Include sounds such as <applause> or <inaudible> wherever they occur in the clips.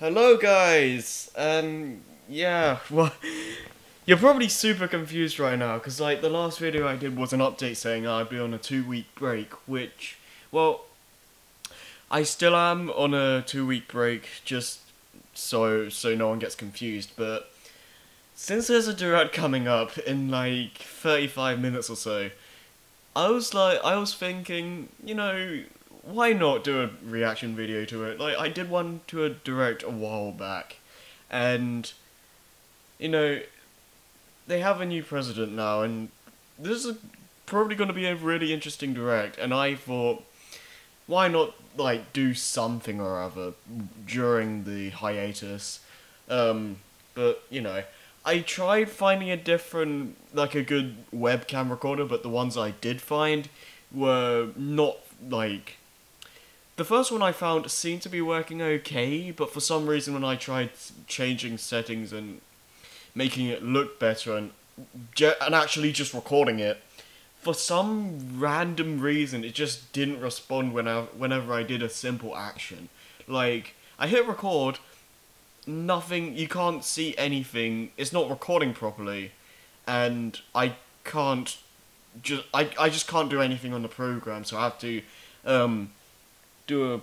Hello, guys. Um, yeah. <laughs> Well, you're probably super confused right now because like the last video I did was an update saying I'd be on a two-week break, which, well, I still am on a two-week break, just so so no one gets confused. But since there's a direct coming up in like 35 minutes or so, I was like, I was thinking, you know, why not do a reaction video to it? Like I did one to a direct a while back, and you know, they have a new president now, and this is probably going to be a really interesting direct. And I thought, why not like do something or other during the hiatus? Um, but you know, I tried finding a different, like a good webcam recorder, but the ones I did find were not like the first one I found seemed to be working okay, but for some reason when I tried changing settings and making it look better and and actually just recording it, for some random reason it just didn't respond when I, whenever I did a simple action. Like I hit record, nothing. You can't see anything. It's not recording properly, and I can't just I I just can't do anything on the program. So I have to um do a,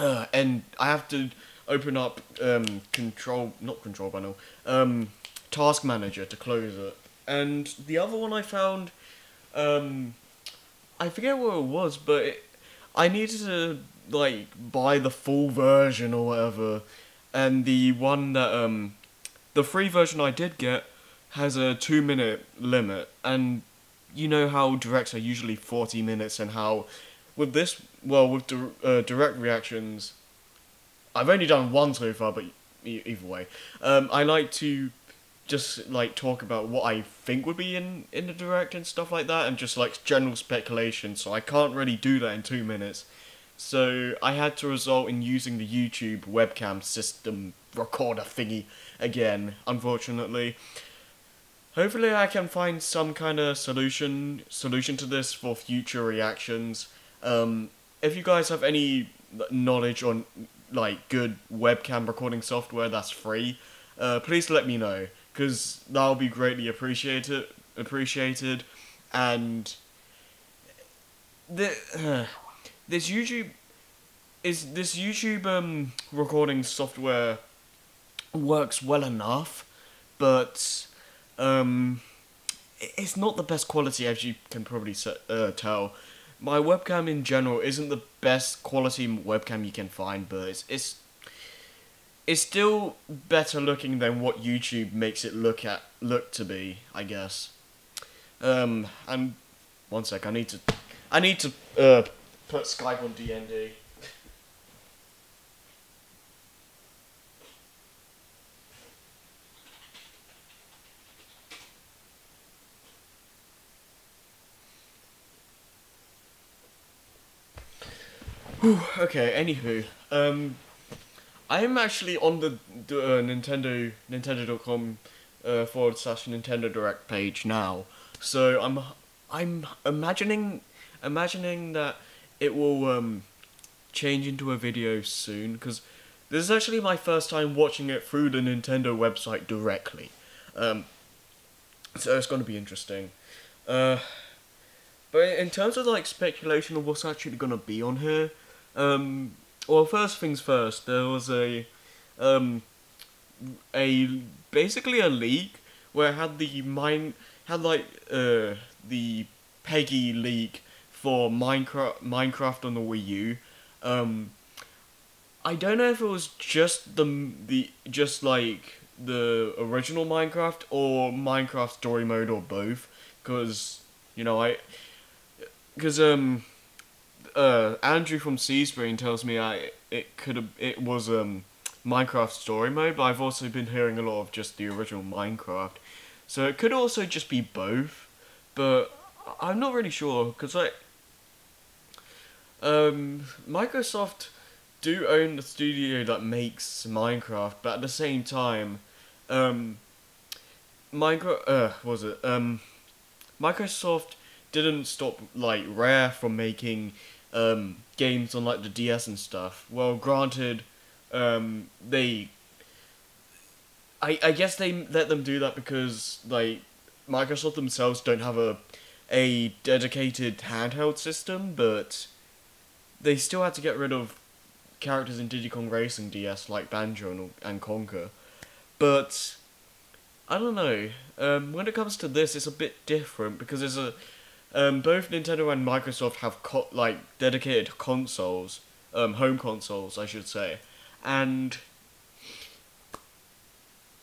uh, and I have to open up um, control, not control panel, um, task manager to close it. And the other one I found, um, I forget what it was, but it, I needed to like buy the full version or whatever. And the one that um, the free version I did get has a two minute limit, and you know how directs are usually forty minutes, and how with this, well, with di- uh, direct reactions, I've only done one so far, but e- either way, um, I like to just like talk about what I think would be in in the direct and stuff like that, and just like general speculation. So I can't really do that in two minutes. So I had to result in using the YouTube webcam system recorder thingy again, unfortunately. Hopefully I can find some kind of solution solution to this for future reactions. Um, if you guys have any knowledge on like good webcam recording software that's free, uh, please let me know because that'll be greatly appreciated. Appreciated, and the uh, <sighs> this YouTube is this YouTube um recording software works well enough, but um it's not the best quality as you can probably uh, tell my webcam in general isn't the best quality webcam you can find, but it's it's it's still better looking than what YouTube makes it look at look to be, I guess. Um, and one sec, I need to I need to uh, put Skype on DND. Whew, okay, anywho, um, I am actually on the uh, Nintendo Nintendo.com uh, forward slash Nintendo Direct page now, so I'm I'm imagining imagining that it will um, change into a video soon because this is actually my first time watching it through the Nintendo website directly, um, so it's going to be interesting. Uh, but in terms of like speculation of what's actually going to be on here. Um, well, first things first, there was a, um, a basically a leak where it had the mine had like uh the PEGI leak for Minecraft Minecraft on the Wii U. Um, I don't know if it was just the the just like the original Minecraft or Minecraft Story Mode or both, because you know I, because um uh, Andrew from Seaspring tells me I it could it was um Minecraft story mode, but I've also been hearing a lot of just the original Minecraft, so it could also just be both, but I'm not really sure because like um Microsoft do own the studio that makes Minecraft, but at the same time, um, Minecraft uh was it? Um Microsoft didn't stop like Rare from making um, games on like the DS and stuff. Well, granted, um, they. I I guess they let them do that because like Microsoft themselves don't have a a dedicated handheld system, but they still had to get rid of characters in Diddy Kong Racing DS like Banjo and, and Conker. But I don't know. Um, when it comes to this, it's a bit different because there's a um, both Nintendo and Microsoft have co- like dedicated consoles, um, home consoles, I should say, and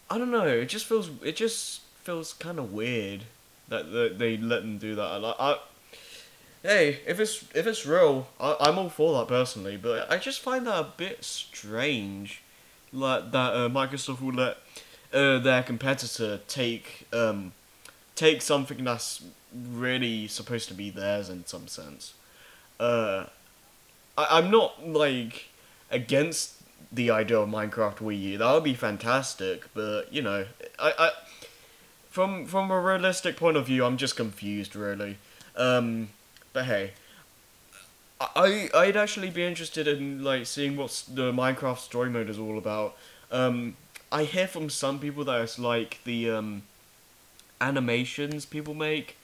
I don't know. It just feels it just feels kind of weird that, that they let them do that. Like, I, hey, if it's if it's real, I, I'm all for that personally. But I just find that a bit strange, like that uh, Microsoft will let uh, their competitor take um, take something that's really supposed to be theirs in some sense. Uh, I, I'm not like against the idea of Minecraft Wii U. That would be fantastic, but you know, I, I from from a realistic point of view, I'm just confused really. Um, but hey, I I'd actually be interested in like seeing what the Minecraft story mode is all about. Um, I hear from some people that it's like the um, animations people make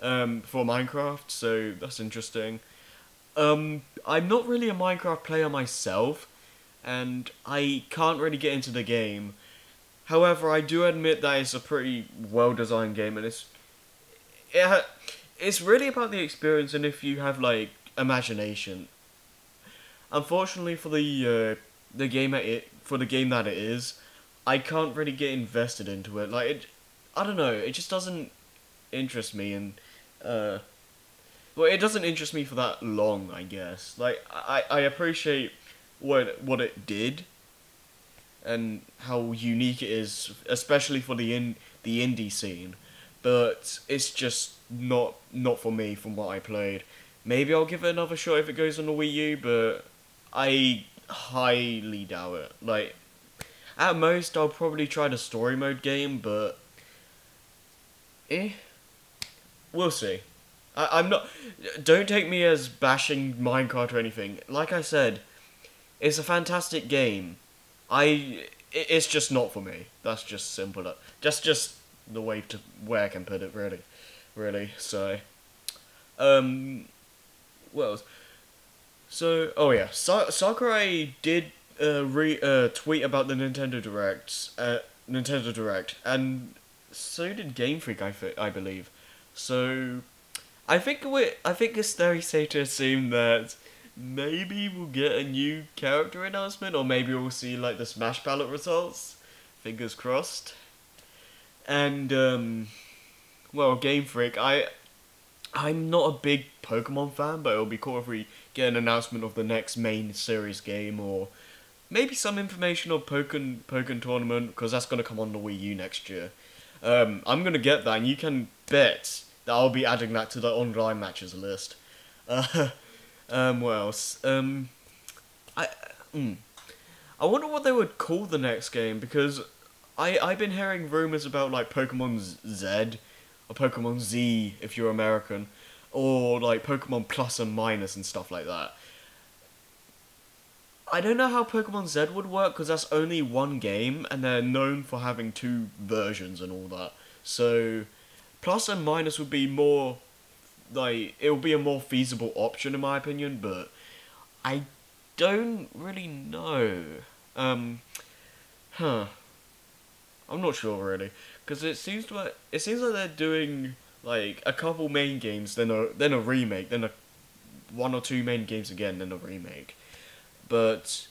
um, for Minecraft, so that's interesting. Um, I'm not really a Minecraft player myself, and I can't really get into the game. However, I do admit that it's a pretty well designed game, and it's it it's really about the experience and if you have like imagination. Unfortunately for the uh, the game it for the game that it is, I can't really get invested into it. Like it, I don't know. It just doesn't interest me, and uh, well, it doesn't interest me for that long. I guess. Like I I appreciate what what it did, and how unique it is, especially for the in the indie scene. But it's just not not for me from what I played. Maybe I'll give it another shot if it goes on the Wii U, but I highly doubt it. Like at most, I'll probably try the story mode game, but eh, we'll see. I, I'm not. Don't take me as bashing Minecraft or anything. Like I said, it's a fantastic game. I. It's just not for me. That's just simple. That's just the way to where I can put it. Really, really. So, um, what else? So, oh yeah, Sa- Sakurai did uh, re uh, tweet about the Nintendo Direct, uh, Nintendo Direct, and so did Game Freak, I, I believe. So, I think we I think it's very safe to assume that maybe we'll get a new character announcement, or maybe we'll see like the Smash ballot results. Fingers crossed. And um, well, Game Freak, I I'm not a big Pokemon fan, but it'll be cool if we get an announcement of the next main series game or maybe some information on Pokemon Pokkén Tournament because that's gonna come on the Wii U next year. Um, I'm gonna get that, and you can bet that I'll be adding that to the online matches list. <laughs> Uh, um, what else? Um, I mm, I wonder what they would call the next game because I I've been hearing rumors about like Pokemon Z or Pokemon Z if you're American, or like Pokemon Plus and Minus and stuff like that. I don't know how Pokemon Z would work because that's only one game and they're known for having two versions and all that. So, Plus and Minus would be more like it would be a more feasible option in my opinion, but I don't really know. Um, huh. I'm not sure really because it seems like it seems like they're doing like a couple main games, then a then a remake, then a one or two main games again, then a remake. But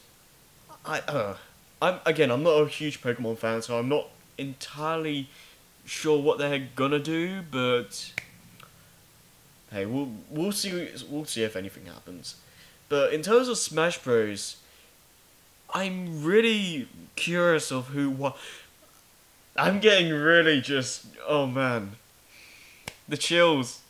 I uh, I'm again I'm not a huge Pokemon fan, so I'm not entirely sure what they're gonna do. But hey, we'll we'll see we'll see if anything happens. But in terms of Smash Bros, I'm really curious of who what. I'm getting really just oh man, the chills.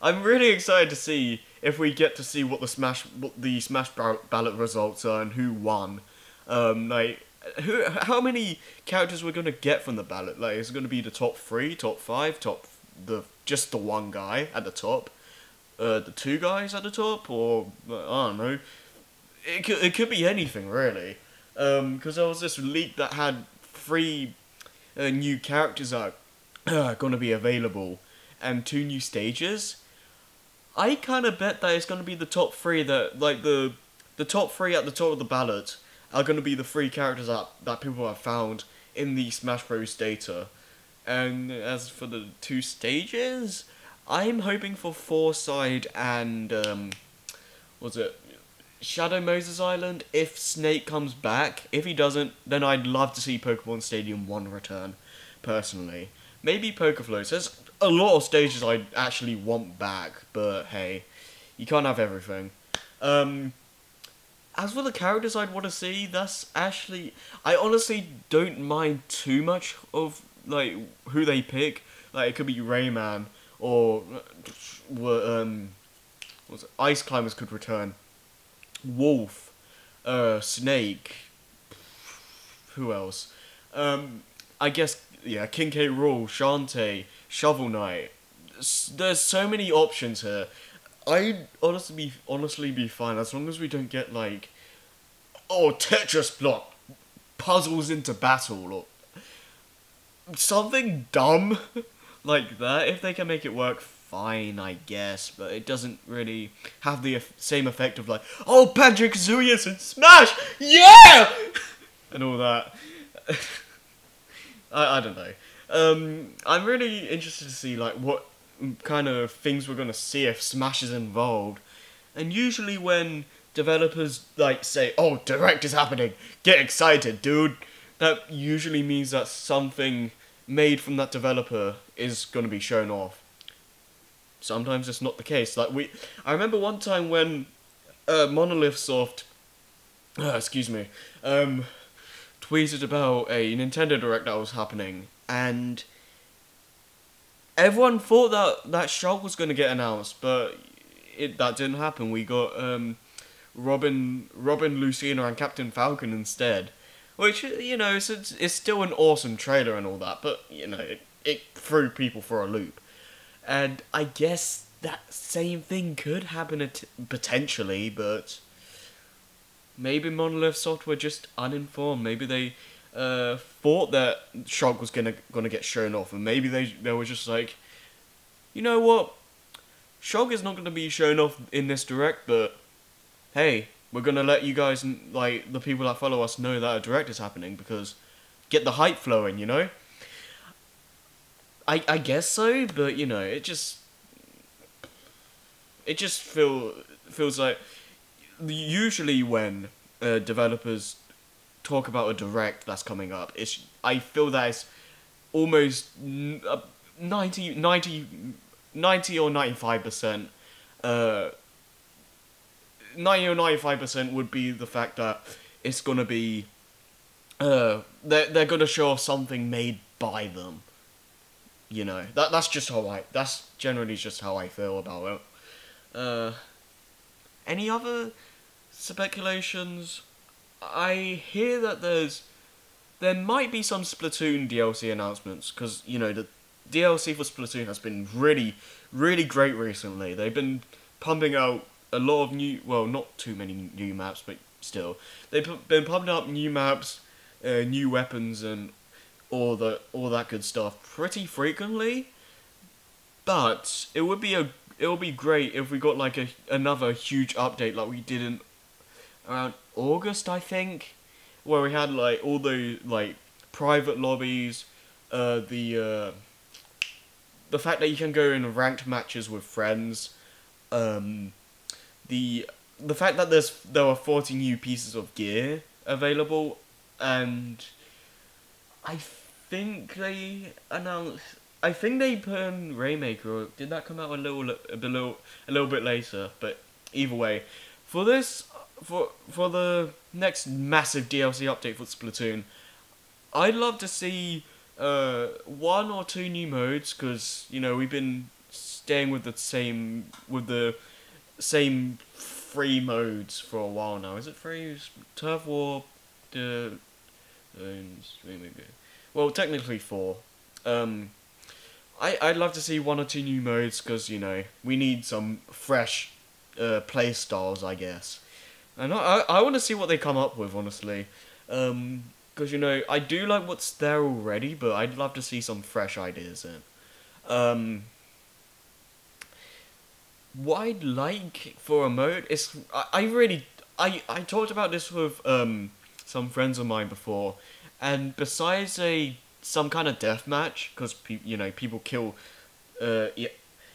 I'm really excited to see if we get to see what the Smash what the Smash ballot results are and who won. Um, like who how many characters we're gonna get from the ballot? Like is it gonna be the top three, top five, top the just the one guy at the top, uh, the two guys at the top, or uh, I don't know. It could it could be anything really. because there was this leak that had three uh, new characters are uh, going to be available and two new stages. I kind of bet that it's going to be the top three that like the the top three at the top of the ballot are going to be the three characters that that people have found in the Smash Bros. data. And as for the two stages, I'm hoping for Fourside and um, was it Shadow Moses Island? If Snake comes back, if he doesn't, then I'd love to see Pokemon Stadium One return. Personally, maybe Pokéfloats. There's a lot of stages I actually want back, but hey, you can't have everything. Um, as for the characters I'd want to see, that's actually I honestly don't mind too much of like who they pick. Like it could be Rayman or um? Ice Climbers could return. Wolf, uh, Snake. Who else? Um, I guess yeah, King K. Rool, Shantae, Shovel Knight. There's so many options here. I'd honestly be honestly be fine as long as we don't get like, oh Tetris block, puzzles into battle or something dumb <laughs> like that. If they can make it work, fine, I guess. But it doesn't really have the same effect of like, oh Banjo Kazooie and Smash, yeah, <laughs> and all that. <laughs> I I don't know. Um, I'm really interested to see like what kind of things we're gonna see if Smash is involved. And usually when developers like say, "Oh, direct is happening. Get excited, dude." That usually means that something made from that developer is going to be shown off. Sometimes it's not the case. Like we, I remember one time when uh, Monolith Soft, uh, excuse me, um, tweeted about a Nintendo Direct that was happening, and everyone thought that that Shulk was going to get announced, but it that didn't happen. We got um, Robin, Robin, Lucina, and Captain Falcon instead. Which you know, it's, it's still an awesome trailer and all that, but you know, it, it threw people for a loop. And I guess that same thing could happen at, potentially, but maybe Monolith Soft were just uninformed. Maybe they uh, thought that Shulk was gonna gonna get shown off, and maybe they they were just like, you know what, Shulk is not gonna be shown off in this direct, but hey, we're gonna let you guys like the people that follow us know that a direct is happening because get the hype flowing, you know. I I guess so, but you know, it just it just feel feels like usually when uh, developers talk about a direct that's coming up, it's I feel that it's almost 90, 90, 90 or ninety five percent uh 90 or 95% would be the fact that it's going to be. Uh, they're, they're going to show something made by them. You know, that that's just how I. That's generally just how I feel about it. Uh, any other speculations? I hear that there's. There might be some Splatoon DLC announcements, because, you know, the DLC for Splatoon has been really, really great recently. They've been pumping out a lot of new, well, not too many new maps, but still, they've been pumping up new maps, uh, new weapons, and all the all that good stuff pretty frequently. But it would be a it would be great if we got like a another huge update like we did in around August, I think, where we had like all the like private lobbies, uh, the uh, the fact that you can go in ranked matches with friends, um, the the fact that there's there were 40 new pieces of gear available and I think they announced I think they put in Rainmaker or did that come out a little a little a little bit later but either way for this for for the next massive DLC update for Splatoon I'd love to see uh, one or two new modes because you know we've been staying with the same with the same three modes for a while now. Is it three? Turf War, the well, technically four. Um, I I'd love to see one or two new modes because you know we need some fresh uh, play styles, I guess. And I I, I want to see what they come up with, honestly. Um, because you know I do like what's there already, but I'd love to see some fresh ideas in. Um, what I'd like for a mode is I, I really I I talked about this with um some friends of mine before, and besides a some kind of death match because you know people kill uh e-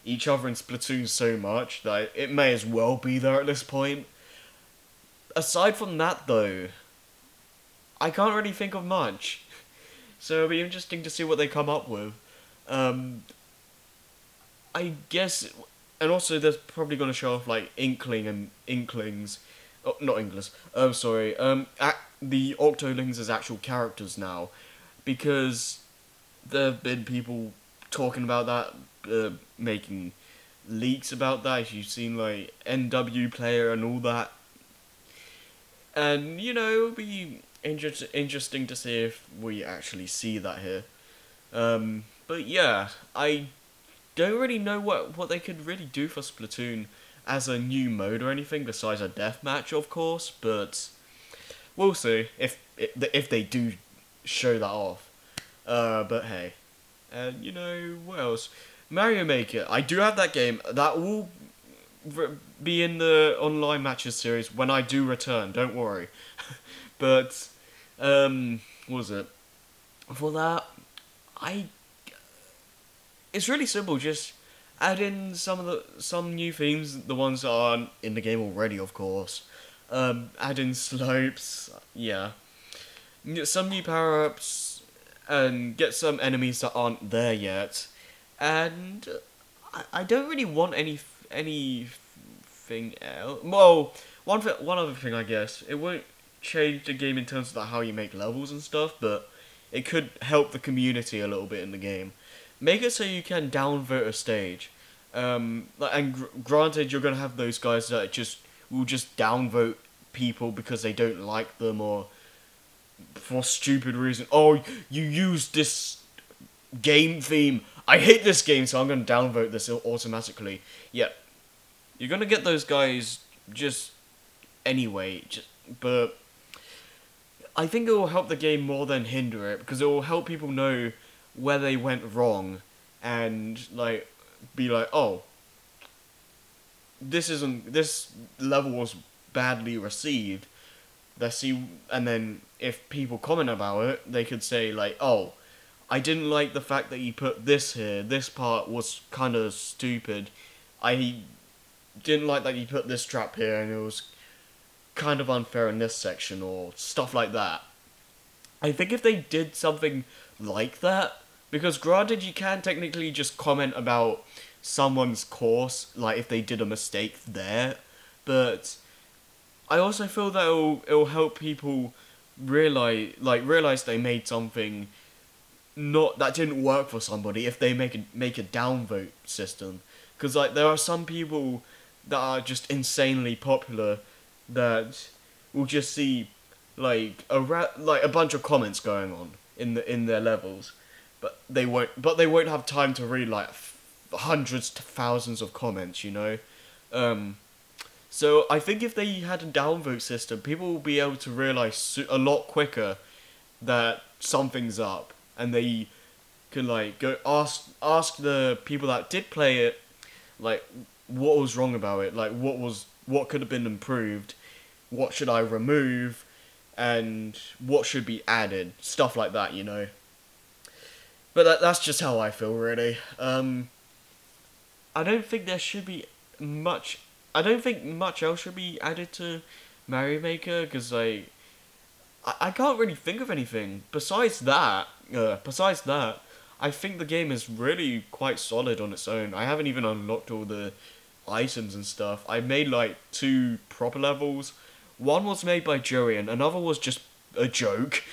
each other in Splatoon so much that it may as well be there at this point. Aside from that though, I can't really think of much. So it'll be interesting to see what they come up with. Um, I guess, and also they're probably going to show off like Inkling and Inklings, oh, not Inklings. Oh, sorry. Um, the Octolings as actual characters now, because there have been people talking about that, uh, making leaks about that. You've seen like NW player and all that, and you know it'll be inter- interesting to see if we actually see that here. Um, but yeah, I don't really know what what they could really do for Splatoon as a new mode or anything besides a deathmatch, of course. But we'll see if if they do show that off. Uh, but hey, and you know what else? Mario Maker. I do have that game. That will be in the online matches series when I do return. Don't worry. <laughs> but um, what was it? For that, I. It's really simple. Just add in some of the some new themes, the ones that aren't in the game already, of course. Um, add in slopes, yeah. Some new power ups, and get some enemies that aren't there yet. And I, I don't really want any anything else. Well, one th- one other thing, I guess it won't change the game in terms of the, how you make levels and stuff, but it could help the community a little bit in the game. Make it so you can downvote a stage. Um, like, and gr- granted, you're gonna have those guys that just will just downvote people because they don't like them or for stupid reason. Oh, you used this game theme. I hate this game, so I'm gonna downvote this automatically. Yeah, you're gonna get those guys just anyway. Just but I think it will help the game more than hinder it because it will help people know where they went wrong and like be like, oh, this isn't this level was badly received. Let's see, and then if people comment about it, they could say like, oh, I didn't like the fact that you put this here. This part was kind of stupid. I didn't like that you put this trap here, and it was kind of unfair in this section, or stuff like that. I think if they did something like that, because granted, you can technically just comment about someone's course, like if they did a mistake there, but I also feel that it'll, it'll help people realize, like, realize they made something not that didn't work for somebody if they make a make a downvote system because like there are some people that are just insanely popular that will just see like a ra- like a bunch of comments going on in the in their levels but they won't but they won't have time to read like f- hundreds to thousands of comments you know? Um so I think if they had a downvote system people will be able to realize a lot quicker that something's up and they can like go ask ask the people that did play it like what was wrong about it? Like what was what could have been improved? What should i remove? And what should be added? Stuff like that you know? But that, that's just how i feel really. Um i don't think there should be much i don't think much else should be added to mario maker because like I, I can't really think of anything besides that uh, besides that, I think the game is really quite solid on its own. I haven't even unlocked all the items and stuff. I made like two proper levels. One was made by Joey, and another was just a joke.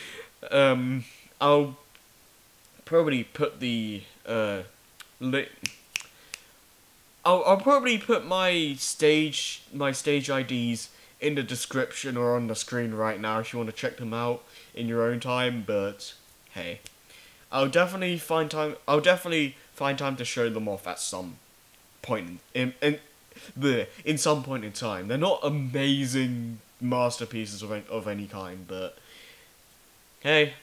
Um, I'll probably put the uh, li- I'll I'll probably put my stage my stage IDs in the description or on the screen right now if you want to check them out in your own time. But hey, I'll definitely find time. I'll definitely find time to show them off at some point in in the in some point in time. They're not amazing masterpieces of any, of any kind, but hey,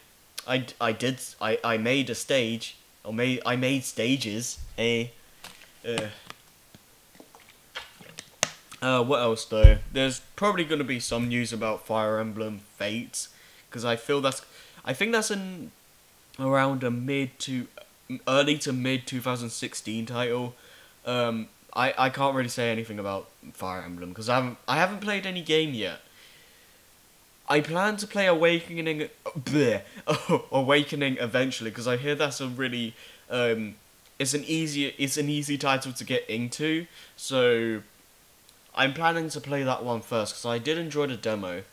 I, I did I, I made a stage or made I made stages. Hey, uh, uh, what else though? There's probably gonna be some news about Fire Emblem Fates because I feel that's I think that's in around a mid to early to mid 2016 title. Um, I, I can't really say anything about Fire Emblem because I haven't I haven't played any game yet. I plan to play Awakening, bleh, <laughs> Awakening eventually because I hear that's a really um, it's an easy it's an easy title to get into. So I'm planning to play that one first because I did enjoy the demo,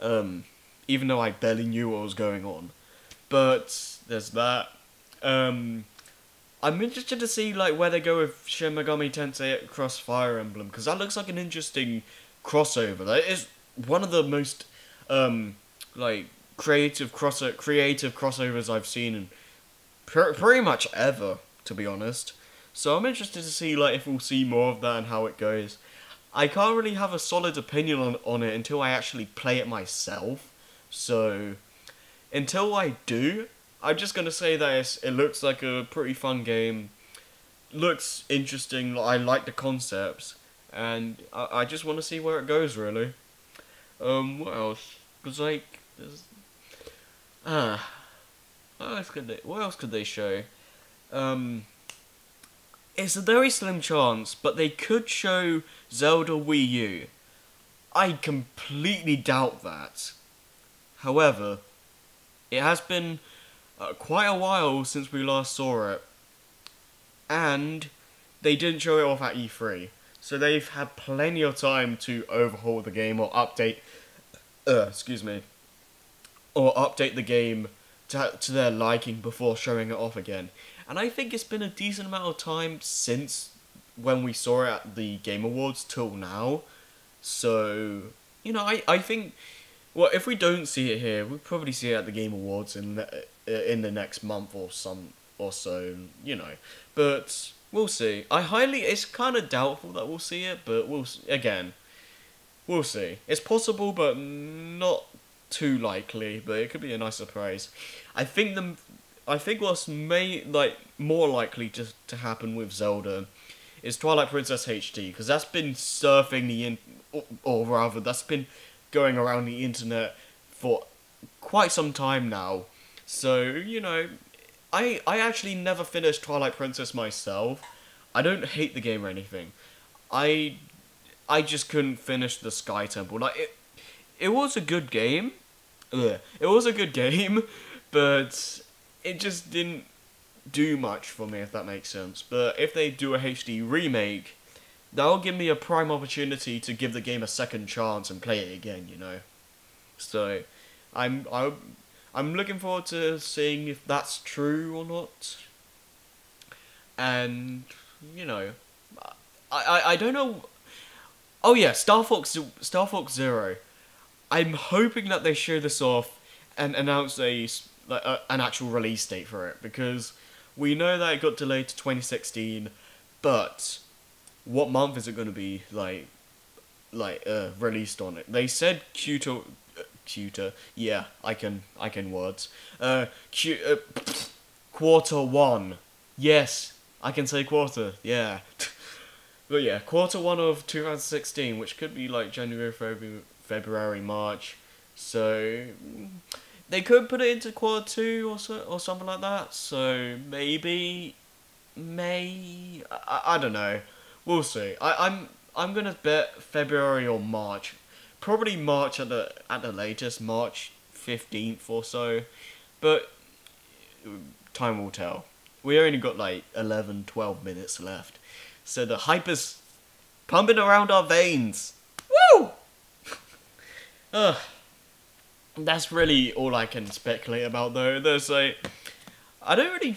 um, even though I barely knew what was going on. But there's that. Um, I'm interested to see like where they go with Shin Megami Tensei Cross Fire Emblem because that looks like an interesting crossover. That is one of the most um, like creative cross creative crossovers I've seen in pr- pretty much ever, to be honest. So I'm interested to see like if we'll see more of that and how it goes. I can't really have a solid opinion on, on it until I actually play it myself. So until I do, I'm just gonna say that it looks like a pretty fun game. Looks interesting. I like the concepts, and I, I just want to see where it goes. Really. Um. What else? Cause like, ah, what else could they? What else could they show? Um. It's a very slim chance, but they could show Zelda Wii U. I completely doubt that. However, it has been uh, quite a while since we last saw it, and they didn't show it off at E3, so they've had plenty of time to overhaul the game or update. Uh, excuse me. Or update the game to to their liking before showing it off again. And I think it's been a decent amount of time since when we saw it at the Game Awards till now. So, you know, I, I think well, if we don't see it here, we'll probably see it at the Game Awards in the, uh, in the next month or some or so, you know. But we'll see. I highly, it's kind of doubtful that we'll see it, but we'll again, we'll see. It's possible, but not too likely. But it could be a nice surprise. I think the, I think what's may like more likely to to happen with Zelda is Twilight Princess HD because that's been surfing the in, or, or rather that's been going around the internet for quite some time now. So, you know, I I actually never finished Twilight Princess myself. I don't hate the game or anything. I I just couldn't finish the Sky Temple. Like it it was a good game. Ugh. It was a good <laughs> game, but it just didn't do much for me if that makes sense. But if they do a HD remake, that'll give me a prime opportunity to give the game a second chance and play it again, you know. So, I'm I'm I'm looking forward to seeing if that's true or not. And you know, I I, I don't know. Oh yeah, Star Fox Star Fox Zero. I'm hoping that they show this off and announce a like a, an actual release date for it because we know that it got delayed to 2016, but what month is it going to be like like uh, released on it? They said Q2 uh, Q2. Yeah, I can I can words. Uh, Q uh, quarter 1. Yes, I can say quarter. Yeah. <laughs> but yeah, quarter 1 of 2016, which could be like January, February, February, March. So they could put it into quarter 2 or so or something like that. So maybe May I, I don't know. We'll see. I, I'm I'm gonna bet February or March, probably March at the at the latest, March fifteenth or so, but time will tell. We only got like 11, 12 minutes left, so the hype is pumping around our veins. Woo! <laughs> Ugh. That's really all I can speculate about though. There's like, I don't really.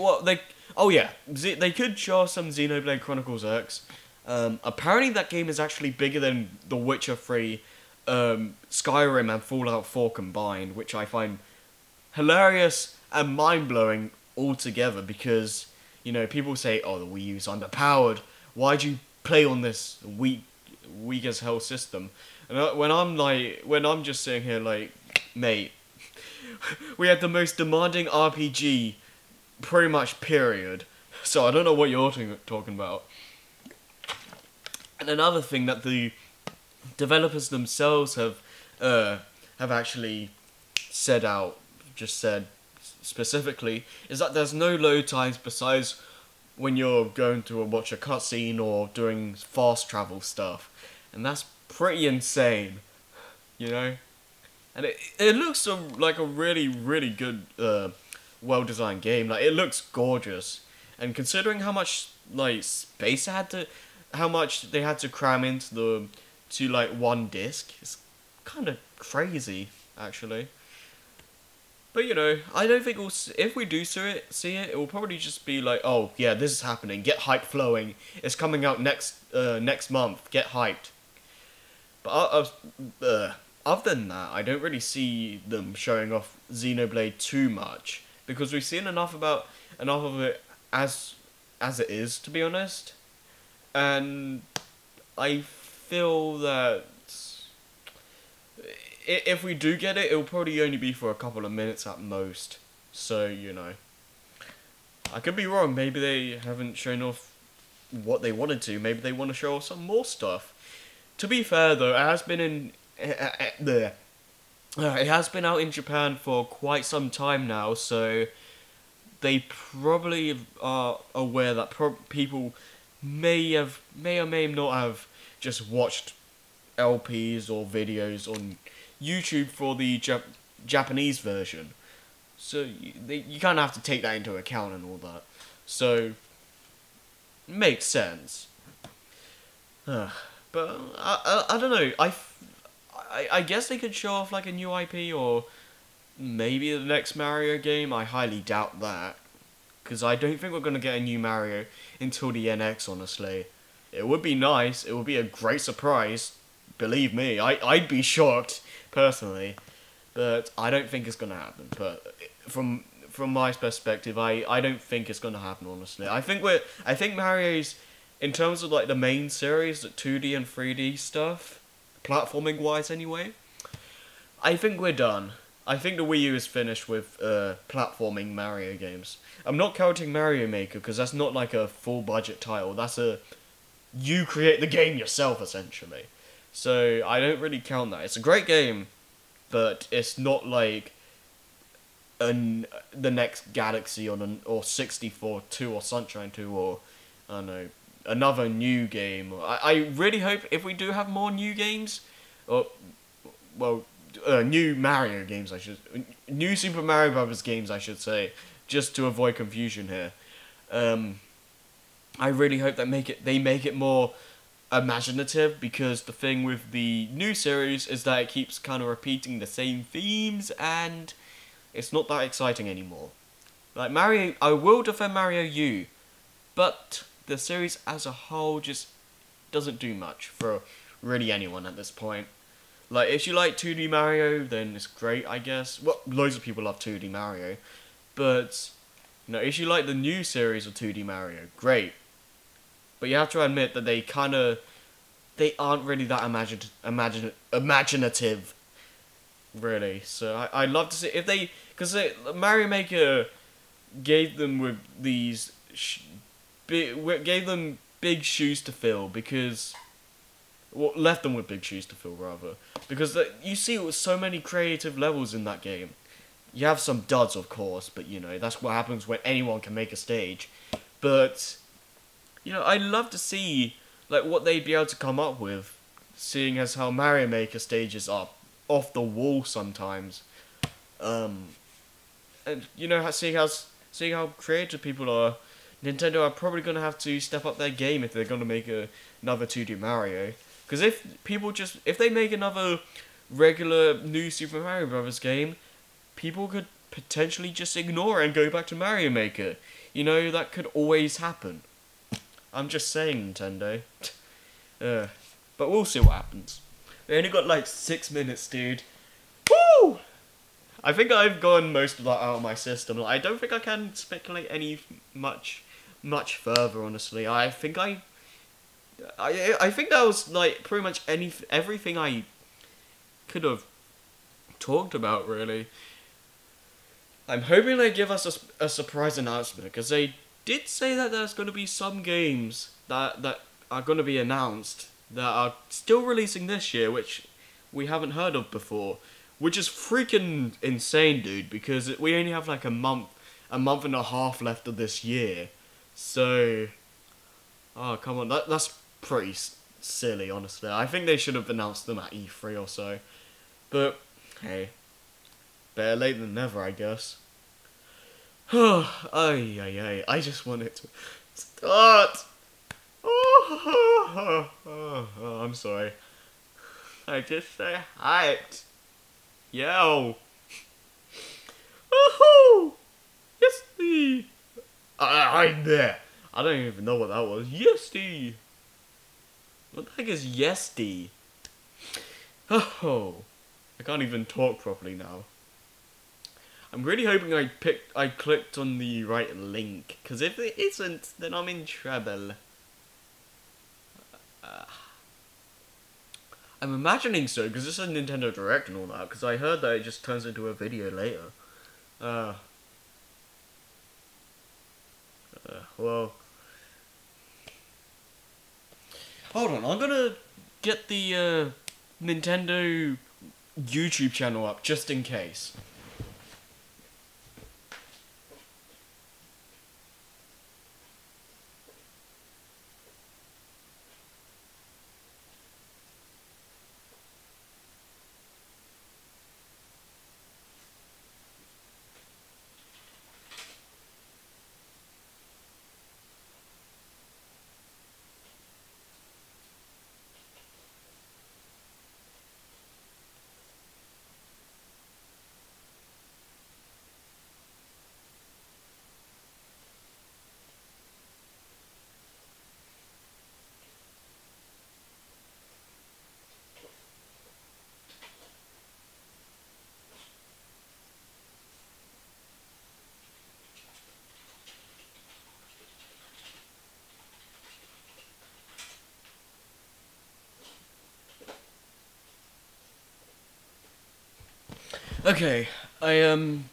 Well, they Oh yeah, Z- they could show some Xenoblade Chronicles X. Um, apparently, that game is actually bigger than The Witcher 3, um, Skyrim, and Fallout 4 combined, which I find hilarious and mind blowing altogether because, you know, people say, oh, the Wii U's underpowered. Why'd you play on this weak, weak as hell system? And when I'm like, when I'm just sitting here like, mate, <laughs> we had the most demanding RPG, pretty much. Period. So I don't know what you're talking about. And another thing that the developers themselves have uh, have actually said out, just said specifically, is that there's no load times besides when you're going to watch a cutscene or doing fast travel stuff, and that's pretty insane, you know. And it it looks like a really really good, uh, well designed game. Like it looks gorgeous, and considering how much like space it had to, how much they had to cram into the to like one disc, it's kind of crazy actually. But you know, I don't think we'll. If we do see it, see it, it will probably just be like, oh yeah, this is happening. Get hype flowing. It's coming out next uh, next month. Get hyped. But uh, uh, uh, other than that, I don't really see them showing off Xenoblade too much because we've seen enough about enough of it as as it is, to be honest. And I feel that if we do get it, it'll probably only be for a couple of minutes at most. So you know, I could be wrong. Maybe they haven't shown off what they wanted to. Maybe they want to show off some more stuff. To be fair, though, it has been in the. Uh, Uh, it has been out in Japan for quite some time now, so they probably are aware that pro- people may have may or may not have just watched LPs or videos on YouTube for the Jap- Japanese version. So you, they, you kind of have to take that into account and all that. So makes sense. Ugh. but uh, I, I, I don't know. I, I, I guess they could show off like a new IP or maybe the next Mario game. I highly doubt that. Because I don't think we're going to get a new Mario until the NX, honestly. It would be nice. It would be a great surprise. Believe me, I, I'd be shocked, personally. But I don't think it's going to happen. But from from my perspective, I, I don't think it's going to happen, honestly. I think we're I think Mario's, in terms of like the main series, the 2D and 3D stuff, platforming wise anyway, I think we're done. I think the Wii U is finished with uh, platforming Mario games. I'm not counting Mario Maker because that's not like a full budget title. That's a you create the game yourself essentially. So I don't really count that. It's a great game, but it's not like an the next Galaxy or an, or 64 2 or Sunshine 2 or I don't know another new game. I, I really hope if we do have more new games or well uh, new Mario games I should new Super Mario Brothers games I should say just to avoid confusion here. Um, I really hope that make it they make it more imaginative because the thing with the new series is that it keeps kind of repeating the same themes and it's not that exciting anymore. Like Mario, I will defend Mario U, but the series as a whole just doesn't do much for really anyone at this point. Like if you like 2D Mario, then it's great, I guess. Well, loads of people love 2D Mario, but you know, if you like the new series of 2D Mario, great. But you have to admit that they kind of they aren't really that imagine imagine imaginative really. So I I'd love to see if they because Mario Maker gave them with these big gave them big shoes to fill because well, left them with big shoes to fill rather because you see it was so many creative levels in that game. You have some duds, of course, but you know that's what happens when anyone can make a stage. But you know, I'd love to see like what they'd be able to come up with, seeing as how Mario Maker stages are off the wall sometimes. Um, and you know, seeing how seeing how creative people are, Nintendo are probably gonna have to step up their game if they're gonna make a, another 2D Mario. Because if people just if they make another regular new Super Mario Brothers game, people could potentially just ignore and go back to Mario Maker. You know that could always happen. I'm just saying, Nintendo. <laughs> uh, but we'll see what happens. We only got like six minutes, dude. Woo! I think I've gone most of that out of my system. Like, I don't think I can speculate any much, much further. Honestly, I think I, I, I think that was like pretty much any everything I could have talked about. Really, I'm hoping they give us a, a surprise announcement because they did say that there's going to be some games that that are going to be announced that are still releasing this year, which we haven't heard of before, which is freaking insane, dude. Because we only have like a month, a month and a half left of this year, so oh come on, that that's pretty silly, honestly. I think they should have announced them at E3 or so, but hey. Better late than never, I guess. <sighs> ay, ay, ay. I just want it to start. Oh, <laughs> I'm sorry. I just say hyped. Yo. <laughs> Woohoo! Yes, the. I'm there. I don't even know what that was. Yesty. What the heck is Yesty? Oh, I can't even talk properly now. I'm really hoping I picked, I clicked on the right link, because if it isn't, then I'm in trouble. Uh, I'm imagining so, because this is a Nintendo Direct and all that, because I heard that it just turns into a video later. Uh, uh, well. Hold on, I'm gonna get the uh, Nintendo YouTube channel up, just in case. Okay, I um,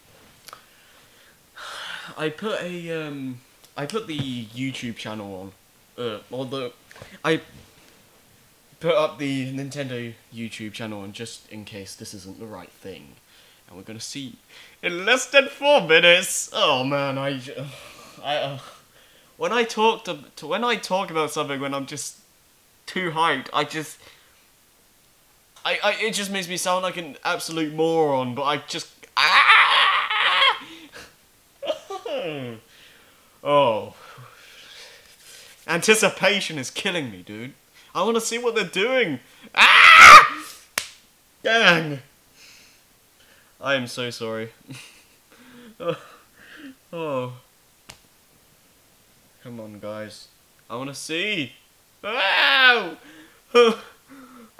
I put a um, I put the YouTube channel on, uh, or the, I put up the Nintendo YouTube channel on just in case this isn't the right thing, and we're gonna see in less than four minutes. Oh man, I, I, uh, when I talk to, to when I talk about something when I'm just too hyped, I just. I, I it just makes me sound like an absolute moron, but I just ah! <laughs> oh, anticipation is killing me, dude. I want to see what they're doing. Ah! Dang. I am so sorry. <laughs> oh. oh. Come on, guys. I want to see. Wow! <laughs>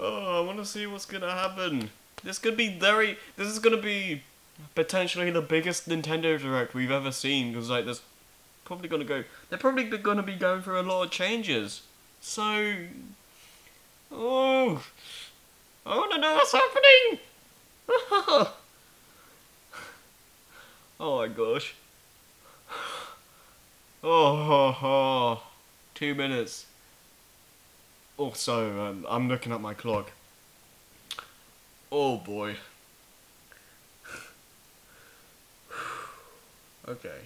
Oh, I want to see what's gonna happen. This could be very. This is gonna be potentially the biggest Nintendo Direct we've ever seen because like there's probably gonna go. They're probably gonna be going through a lot of changes. So, oh, I want to know what's happening. <laughs> oh my gosh. <sighs> Oh. two minutes. Also, um, I'm looking at my clock. Oh boy. <sighs> okay.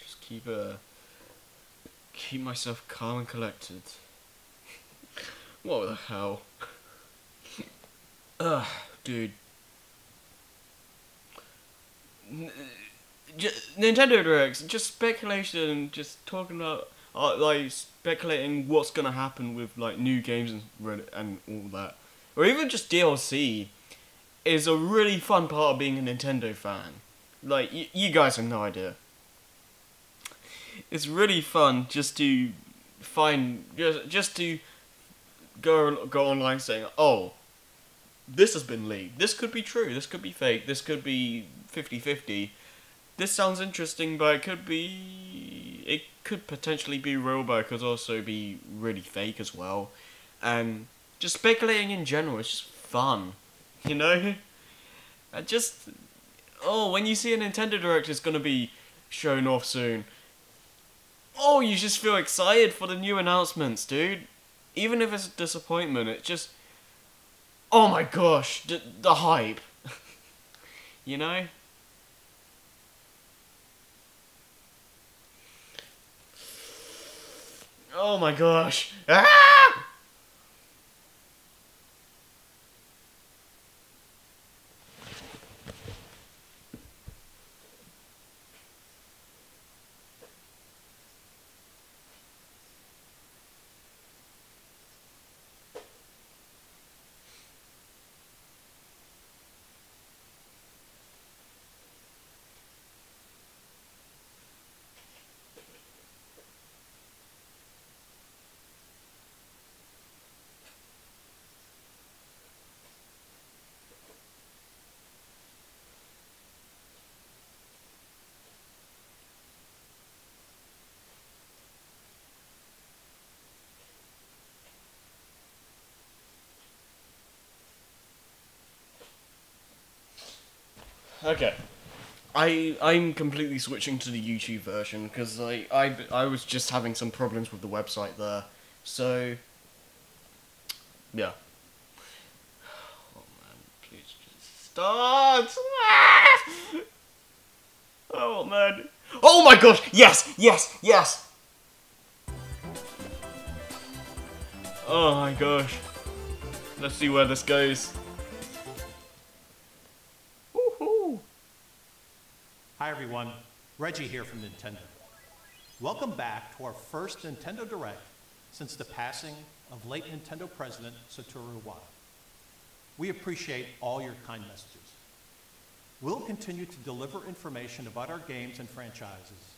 Just keep uh, keep myself calm and collected. what the hell? <sighs> Ugh, dude. N- J- Nintendo Directs, just speculation, just talking about uh, like speculating what's gonna happen with like new games and and all that, or even just DLC, is a really fun part of being a Nintendo fan. Like you guys have no idea. It's really fun just to find just just to go go online saying, oh, this has been leaked. This could be true. This could be fake. This could be 50-50 this sounds interesting, but it could be. It could potentially be real, but it could also be really fake as well. And just speculating in general is just fun. You know? I just. Oh, when you see a Nintendo Direct is gonna be shown off soon. Oh, you just feel excited for the new announcements, dude. Even if it's a disappointment, it just. Oh my gosh, the, the hype. <laughs> you know? Oh my gosh. Ah! Okay. I I'm completely switching to the YouTube version because I, I I was just having some problems with the website there. So yeah. Oh man, please just start. Ah! Oh man. Oh my gosh! Yes, yes, yes. Oh my gosh. Let's see where this goes. Hi everyone, Reggie here from Nintendo. Welcome back to our first Nintendo Direct since the passing of late Nintendo president Satoru Iwata. We appreciate all your kind messages. We'll continue to deliver information about our games and franchises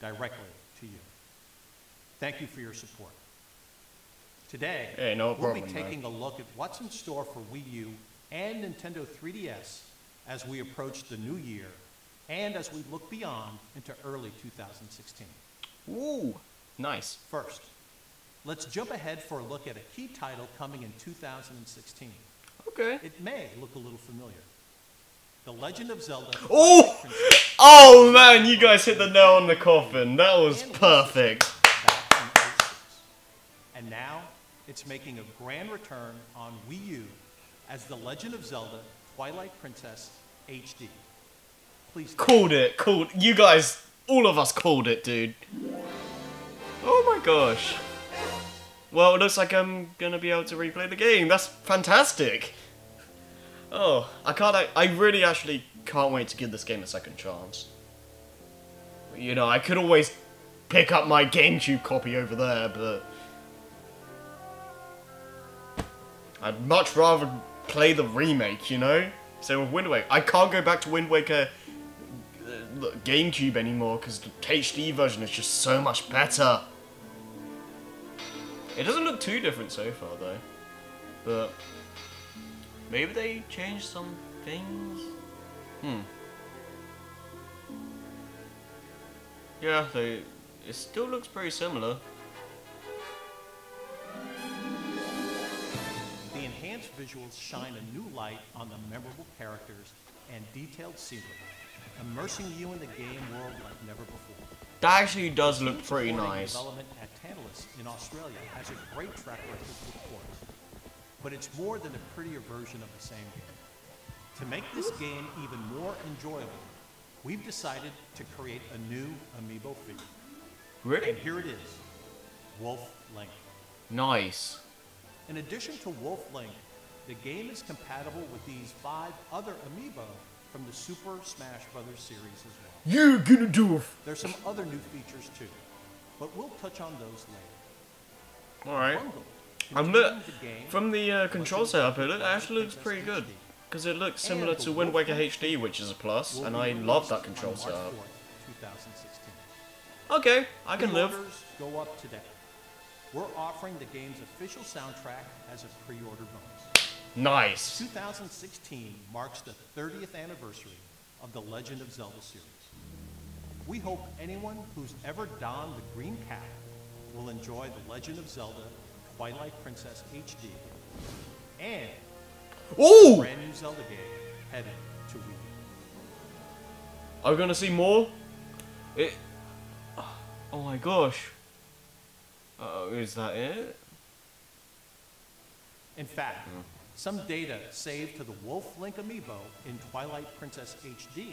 directly to you. Thank you for your support. Today, Hey, no we'll problem, be man. taking a look at what's in store for Wii U and Nintendo 3DS as we approach the new year and as we look beyond into early 2016. Ooh, nice. First, let's jump ahead for a look at a key title coming in 2016. Okay. It may look a little familiar. The Legend of Zelda. Oh! Oh man, you guys hit the nail on the coffin. That was perfect. back in 06. And now, it's making a grand return on Wii U as The Legend of Zelda Twilight Princess HD. Please Called it. Called. You guys, all of us called it, dude. Oh my gosh. Well, it looks like I'm gonna be able to replay the game. That's fantastic. Oh, I can't. I, I really actually can't wait to give this game a second chance. You know, I could always pick up my GameCube copy over there, but I'd much rather play the remake. You know. Same with Wind Waker. I can't go back to Wind Waker GameCube anymore because the HD version is just so much better. It doesn't look too different so far though, but maybe they changed some things. Hmm. Yeah, they. It still looks pretty similar. The enhanced visuals shine a new light on the memorable characters and detailed scenery, immersing you in the game world like never before. That actually does look pretty nice. Development at Tantalus in Australia has a great track record with ports, but it's more than a prettier version of the same game. To make this game even more enjoyable, we've decided to create a new amiibo figure. Really? And here it is, Wolf Link. Nice. In addition to Wolf Link, the game is compatible with these five other amiibo from the Super Smash Brothers series as well. You're gonna do it. There's some other new features too, but we'll touch on those later. All right. I'm look the game from the uh, control Legend setup. It look, actually looks pretty good because it looks similar to Wind Waker HD, which is a and I love that control March setup. 4th, 2016. Okay, I can live. Pre-orders go up today. We're offering the game's official soundtrack as a pre-order bonus. Nice. 2016 marks the 30th anniversary of the Legend of Zelda series. We hope anyone who's ever donned the green cap will enjoy the Legend of Zelda Twilight Princess HD and Ooh, brand new Zelda game headed to Wii Are we gonna see more? It. Oh my gosh. Uh, is that it? In fact, some data saved to the Wolf Link amiibo in Twilight Princess HD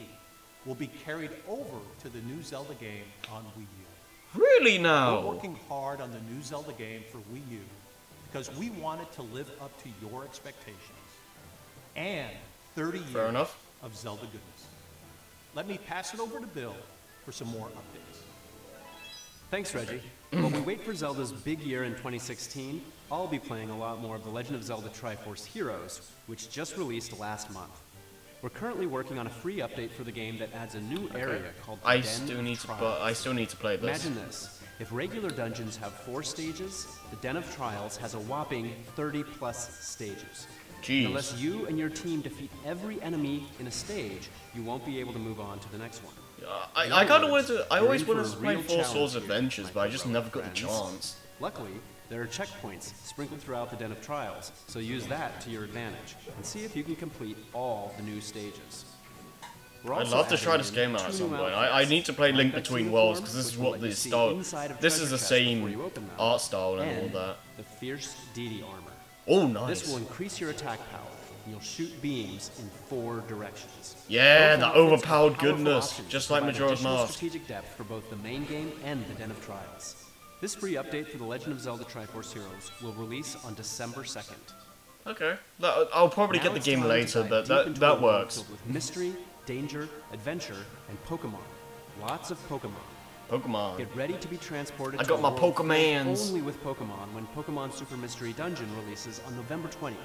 will be carried over to the new Zelda game on Wii U. Really now? We're working hard on the new Zelda game for Wii U because we want it to live up to your expectations and 30 years enough. of Zelda goodness. Let me pass it over to Bill for some more updates. Thanks, Reggie. While we wait for Zelda's big year in 2016, I'll be playing a lot more of The Legend of Zelda Triforce Heroes, which just released last month. We're currently working on a free update for the game that adds a new area called I Den still of need to. Trials. But I still need to play this. Imagine this. If regular dungeons have four stages, the Den of Trials has a whopping 30 plus stages. Jeez. Unless you and your team defeat every enemy in a stage, you won't be able to move on to the next one. Uh, I, I kind of wanted to. I always wanted to play Four Souls here, Adventures, but I just never got the chance. Luckily, there are checkpoints sprinkled throughout the Den of Trials, so use that to your advantage and see if you can complete all the new stages. I'd love to try this game out at some point. I, I need to play Link Between Worlds because this is what the style. This is the same you open them. art style and all that. the fierce deity armor. Oh, This nice. will increase your attack power, you'll shoot beams in four directions. Yeah, the overpowered goodness, just like Majora's Mask. strategic depth for both the main game and the Den of Trials. This free update for The Legend of Zelda Triforce Heroes will release on December 2nd. Okay, that, I'll probably Now get the game later, but that that works. filled With mystery, danger, adventure, and Pokemon. Lots of Pokemon. Pokemon. Get ready to be transported I got my Pokemans. only with Pokemon when Pokemon Super Mystery Dungeon releases on November 20th.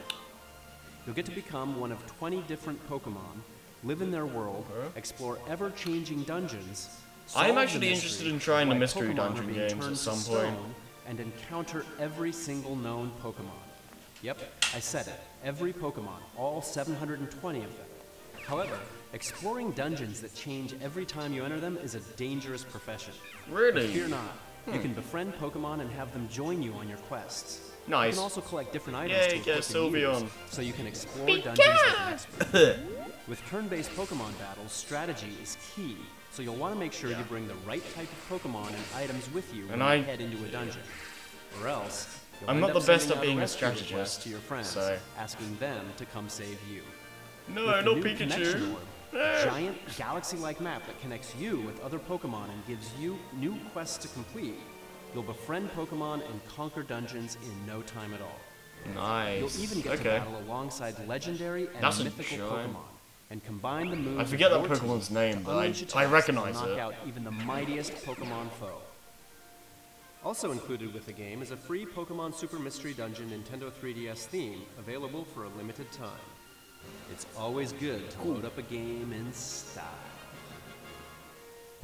You'll get to become one of 20 different Pokemon, live in their world, explore ever-changing dungeons. I am actually interested in trying the mystery Pokemon dungeon games at some point. And encounter every single known Pokemon. Yep, I said it. Every Pokemon, all 720 of them. However, exploring dungeons that change every time you enter them is a dangerous profession. But Really? fear not. You hmm. can befriend Pokemon and have them join you on your quests. Nice. You can also collect different items Yay, to and use, so you can explore dungeons like an <laughs> expert. With turn-based Pokemon battles, strategy is key, so you'll want to make sure you bring the right type of Pokemon and items with you when And you I- head into a dungeon. Or else, you'll I'm not the best at being a strategist, to your friends, so- asking them to come save you. No, With no Pikachu. Orb, a giant galaxy-like map that connects you with other Pokemon and gives you new quests to complete. You'll befriend Pokemon and conquer dungeons in no time at all. Nice. You'll even get to okay. battle alongside legendary and That's mythical Pokemon, and combine the moves. I forget that Pokemon's name, but I- I recognize knock it. out even the mightiest Pokemon foe. Also included with the game is a free Pokemon Super Mystery Dungeon Nintendo 3DS theme available for a limited time. It's always good to load up a game in style.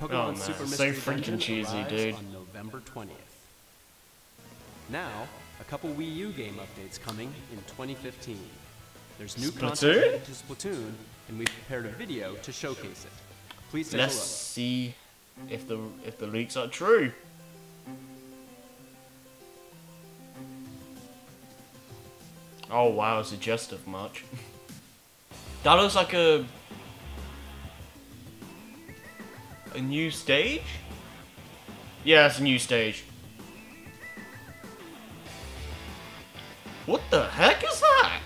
Oh, Pokemon Oh, man, Super so Mystery freaking Dungeon cheesy, dude. on November 20th. Now, a couple Wii U game updates coming in 2015. There's new content Splatoon? related to Splatoon, and we've prepared a video to showcase it. Please take Let's a look. see if the if the leaks are true. Oh wow, suggestive much. <laughs> that looks like a a new stage. Yeah, it's a new stage. What the heck is that?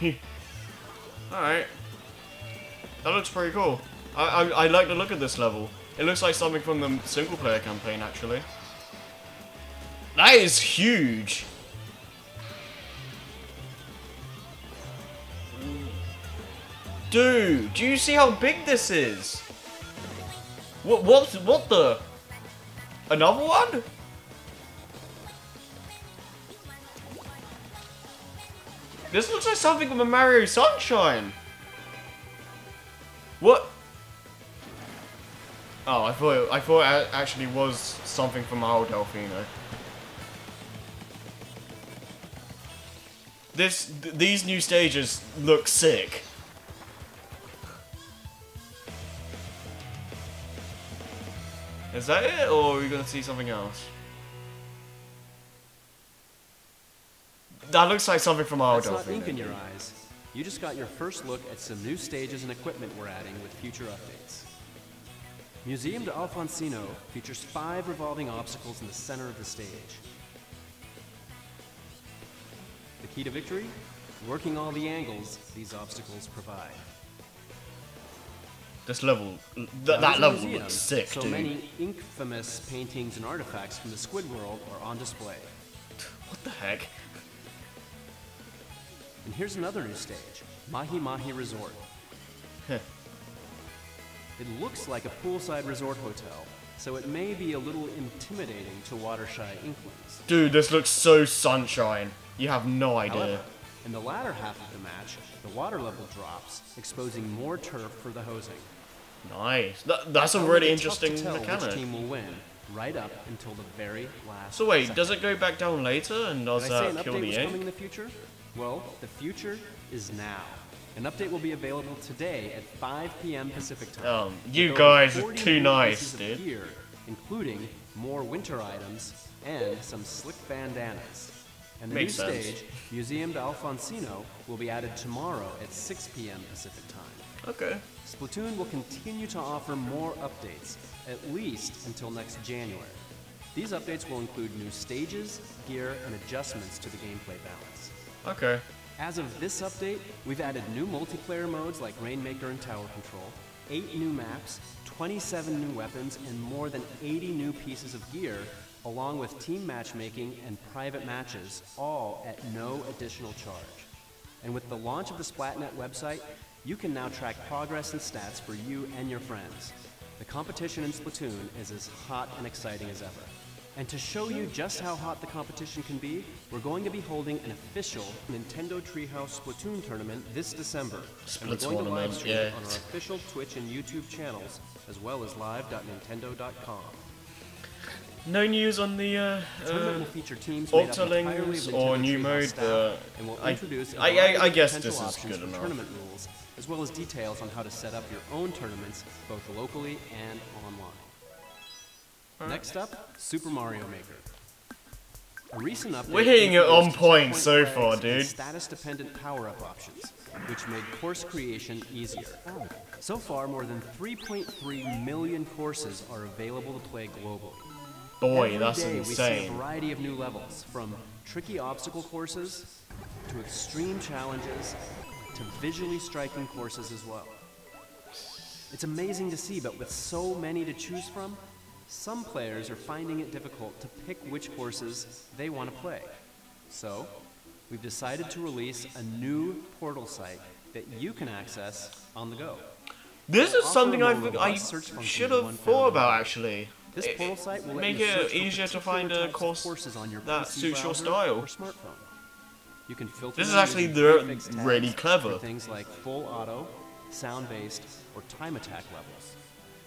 <laughs> Alright. That looks pretty cool. I, I, I like the look of this level. It looks like something from the single player campaign, actually. That is huge! Dude, do you see how big this is? What, what, what the? Another one? This looks like something from a Mario Sunshine. What? Oh, I thought it, I thought it actually was something from Mario Delfino. This, th these new stages look sick. Is that it, or are we gonna see something else? That looks like something from our That's not ink in your eyes. You just got your first look at some new stages and equipment we're adding with future updates. Museum de Alfonsino features five revolving obstacles in the center of the stage. The key to victory? Working all the angles these obstacles provide. This level, th- Now, that level museum, looks sick, so dude. many infamous paintings and artifacts from the Squid World are on display. What the heck? And here's another new stage, Mahi Mahi Resort. It looks like a poolside resort hotel, so it may be a little intimidating to water-shy inklings. Dude, this looks so sunshine. You have no idea. However, in the latter half of the match, the water level drops, exposing more turf for the hosing. Nice. That, that's a really tough to interesting tell Which team will win, right up until the very last. So wait, second. does it go back down later and does Did I say an that kill update the was coming in ink? Well, the future is now. An update will be available today at 5 p.m. Pacific time. Um, you guys are too nice, dude. Gear, including more winter items and some slick bandanas. And the Makes new sense. stage, Museum de Alfonsino, will be added tomorrow at 6 p.m. Pacific time. Okay. Splatoon will continue to offer more updates, at least until next January. These updates will include new stages, gear, and adjustments to the gameplay balance. Okay. As of this update, we've added new multiplayer modes like Rainmaker and Tower Control, 8 new maps, 27 new weapons, and more than 80 new pieces of gear, along with team matchmaking and private matches, all at no additional charge. And with the launch of the Splatnet website, you can now track progress and stats for you and your friends. The competition in Splatoon is as hot and exciting as ever. And to show you just how hot the competition can be, we're going to be holding an official Nintendo Treehouse Splatoon tournament this December. and we're Split going to live stream yeah. it on our official Twitch and YouTube channels, as well as live.nintendo.com. No news on the uh, uh feature teams made up entirely Octolings or new mode, staff, but and will I- introduce a I- I- variety I of guess this is good enough. tournament rules, as well as details on how to set up your own tournaments, both locally and online. Next up, Super Mario Maker. A recent update We're hitting it on introduced point so far, dude. Status-dependent power-up options, which made course creation easier. So far, more than 3.3 million courses are available to play globally. boy, Every that's day We see a variety of new levels, from tricky obstacle courses to extreme challenges to visually striking courses as well. It's amazing to see, but with so many to choose from, some players are finding it difficult to pick which courses they want to play. So, we've decided to release a new portal site that you can access on the go. This is something I I robust search function should have thought about actually. This It- portal site will make it easier to find a course courses on your that PC suits your style. You can filter This is actually the- really clever. things like full auto, sound-based, or time attack levels.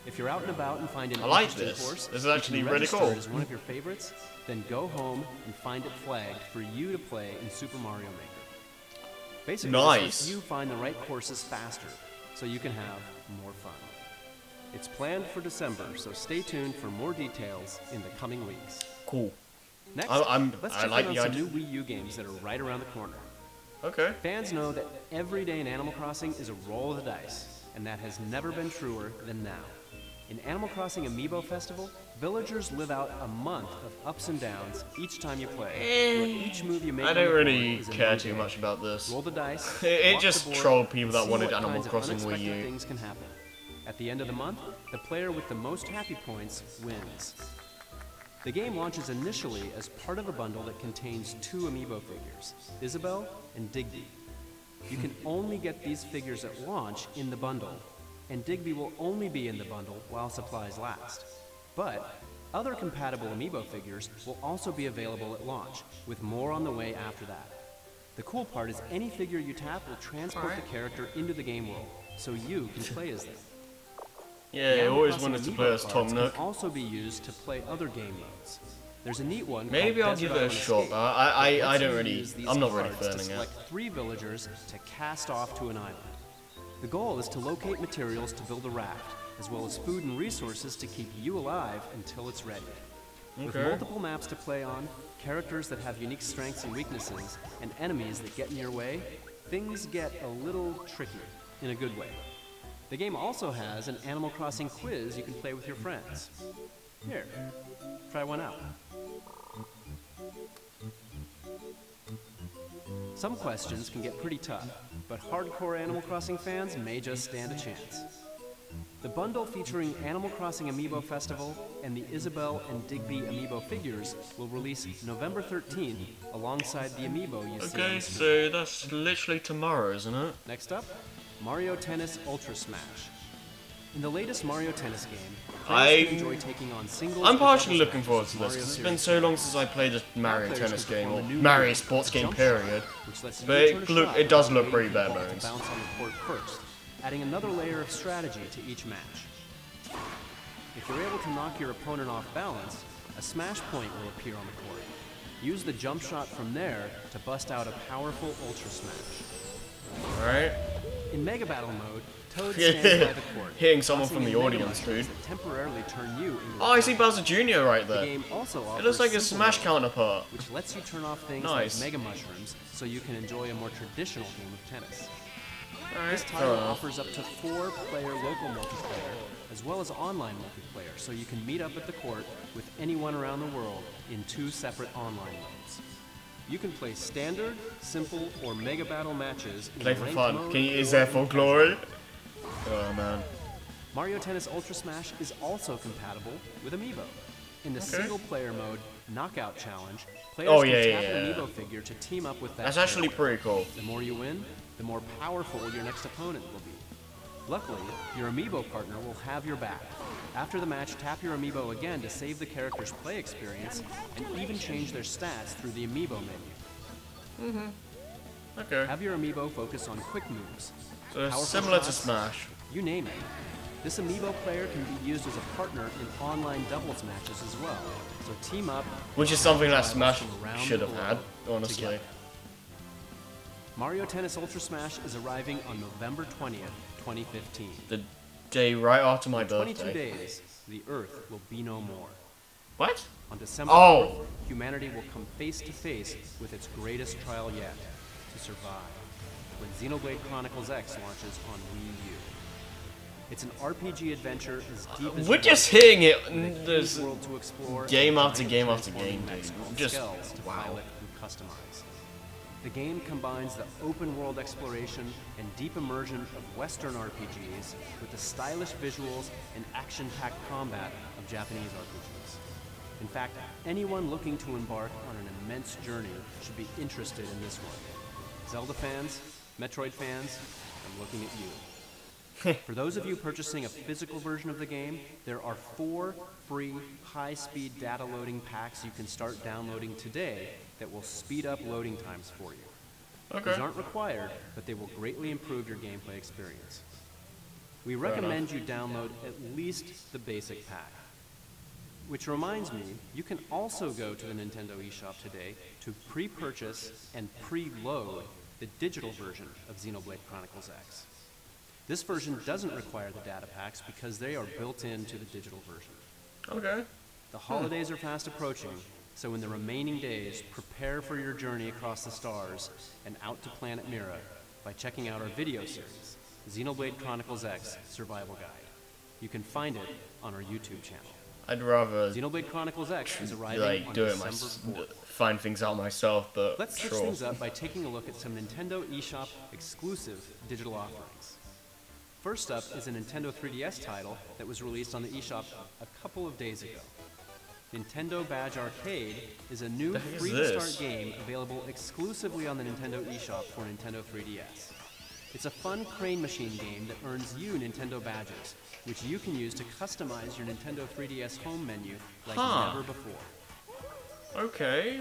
If you're out and about and find an I like this. course, This is actually really cool. it as one of your favorites, then go home and find it flagged for you to play in Super Mario Maker. Basically, Nice. you find the right courses faster, so you can have more fun. It's planned for December, so stay tuned for more details in the coming weeks. Cool. Next, I- I'm- let's I check like the some idea. new Wii U games that are right around the corner. Okay. Fans know that every day in Animal Crossing is a roll of the dice, and that has never been truer than now. In Animal Crossing Amiibo Festival, villagers live out a month of ups and downs each time you play. Eh, each move you make I don't really care too much about this. Roll the dice. <laughs> It- it just trolled people that wanted Animal Crossing Wii U. Things can happen. At the end of the month, the player with the most happy points wins. The game launches initially as part of a bundle that contains two amiibo figures, Isabelle and Digby. You can <laughs> only get these figures at launch in the bundle, and Digby will only be in the bundle while supplies last. But other compatible amiibo figures will also be available at launch, with more on the way after that. The cool part is any figure you tap will transport the character into the game world, so you can play as them. Yeah, The I always wanted to play as Tom can also be used to play other game modes. There's a neat one. Maybe I'll give it a shot, but I, I, I don't really, I'm not really feeling it. select three villagers to cast off to an island. The goal is to locate materials to build a raft, as well as food and resources to keep you alive until it's ready. With multiple maps to play on, characters that have unique strengths and weaknesses, and enemies that get in your way, things get a little tricky, in a good way. The game also has an Animal Crossing quiz you can play with your friends. Here, try one out. Some questions can get pretty tough, but hardcore Animal Crossing fans may just stand a chance. The bundle featuring Animal Crossing Amiibo Festival and the Isabelle and Digby Amiibo figures will release November 13th alongside the Amiibo you see Okay, so that's literally tomorrow, isn't it? Next up, Mario Tennis Ultra Smash. In the latest Mario Tennis game, I- players can enjoy taking on singles I'm partially looking forward to this because it's been so long since I played a Mario Tennis game or Mario sports game period. shot, which lets you But it look- it does look pretty bare the ball to bones. on the court first, adding another layer of strategy to each match. If you're able to knock your opponent off balance, a smash point will appear on the court. Use the jump shot from there to bust out a powerful Ultra Smash. Alright? In Mega Battle mode, Toad <laughs> stands by the court, hitting someone from the audience, dude. temporarily turn you into Oh, I see Bowser Jr. right The there. game also It looks like a Smash counterpart. which lets you turn off things Nice. like Mega Mushrooms so you can enjoy a more traditional game of tennis. Alright, This title offers up to four player local multiplayer, as well as online multiplayer, so you can meet up at the court with anyone around the world in two separate online modes. You can play standard, simple, or mega battle matches in Play for fun. mode you, is there for glory? Oh man. Mario Tennis Ultra Smash is also compatible with Amiibo. In the Okay. single player mode Knockout Challenge, players Oh, can yeah, tap yeah, an. Amiibo figure to team up with that. That's actually pretty cool. The more you win, the more powerful your next opponent will be. Luckily, your amiibo partner will have your back. After the match, tap your amiibo again to save the character's play experience and even change their stats through the amiibo menu. Mm-hmm. Okay. Have your amiibo focus on quick moves. Powerful similar to Smash. You name it. This amiibo player can be used as a partner in online doubles matches as well. So team up. Which is something that Smash should have had, honestly. together. Mario Tennis Ultra Smash is arriving on November 20th, 2015. The day right after my birthday. 22 birthday. days, the Earth will be no more. What? On December Oh. 4th, humanity will come face to face with its greatest trial yet to survive when Xenoblade Chronicles X launches on Wii U. It's an RPG adventure as deep as We're just hitting it. with a huge There's world to explore, game after game after game, dude. Just- to wow. pilot and customize. The game combines the open world exploration and deep immersion of Western RPGs with the stylish visuals and action packed combat of Japanese RPGs. In fact, anyone looking to embark on an immense journey should be interested in this one. Zelda fans, Metroid fans, I'm looking at you. <laughs> For those of you purchasing a physical version of the game, there are four free high-speed data loading packs you can start downloading today that will speed up loading times for you. Okay. These aren't required, but they will greatly improve your gameplay experience. We recommend you download at least the basic pack. Which reminds me, you can also go to the Nintendo eShop today to pre-purchase and pre-load the digital version of Xenoblade Chronicles X. This version doesn't require the data packs because they are built into the digital version. Okay. The holidays are fast approaching, so in the remaining days, prepare for your journey across the stars and out to Planet Mira by checking out our video series, Xenoblade Chronicles X Survival Guide. You can find it on our YouTube channel. I'd rather Xenoblade Chronicles X is arriving like on do it December myself, 4th. Find things out myself, but Let's switch things up by taking a look at some Nintendo eShop exclusive digital offerings. First up is a Nintendo 3DS title that was released on the eShop a couple of days ago. Nintendo Badge Arcade is a new The heck is free to start game available exclusively on the Nintendo eShop for Nintendo 3DS. It's a fun crane machine game that earns you Nintendo badges, which you can use to customize your Nintendo 3DS home menu like Huh. never before. Okay.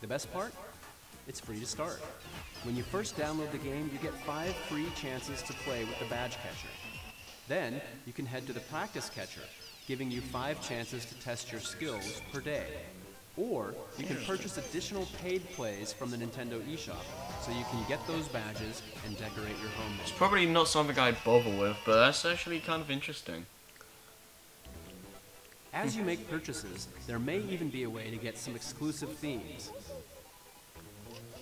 The best part? It's free to start. When you first download the game, you get five free chances to play with the badge catcher. Then, you can head to the practice catcher, giving you five chances to test your skills per day. Or, you can purchase additional paid plays from the Nintendo eShop, so you can get those badges and decorate your home It's Probably not something I'd bother with, but that's actually kind of interesting. As you make purchases, there may even be a way to get some exclusive themes.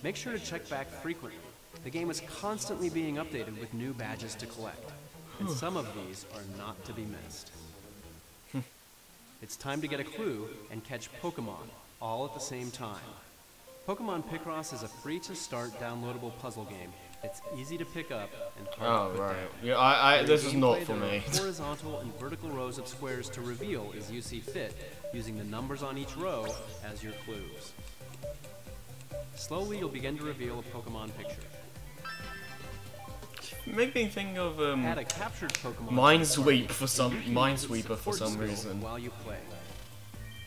Make sure to check back frequently. The game is constantly being updated with new badges to collect, and some of these are not to be missed. it's time to get a clue and catch Pokemon, all at the same time. Pokemon Picross is a free-to-start downloadable puzzle game. It's easy to pick up and hard Oh to put right. down. Yeah, I, I this is not for me. <laughs> horizontal and vertical rows of squares to reveal as you see fit, using the numbers on each row as your clues. Slowly, you'll begin to reveal a Pokemon picture. Make me think of um. Add a captured Pokemon. Minesweep for some you can use Minesweeper for some reason. While you play,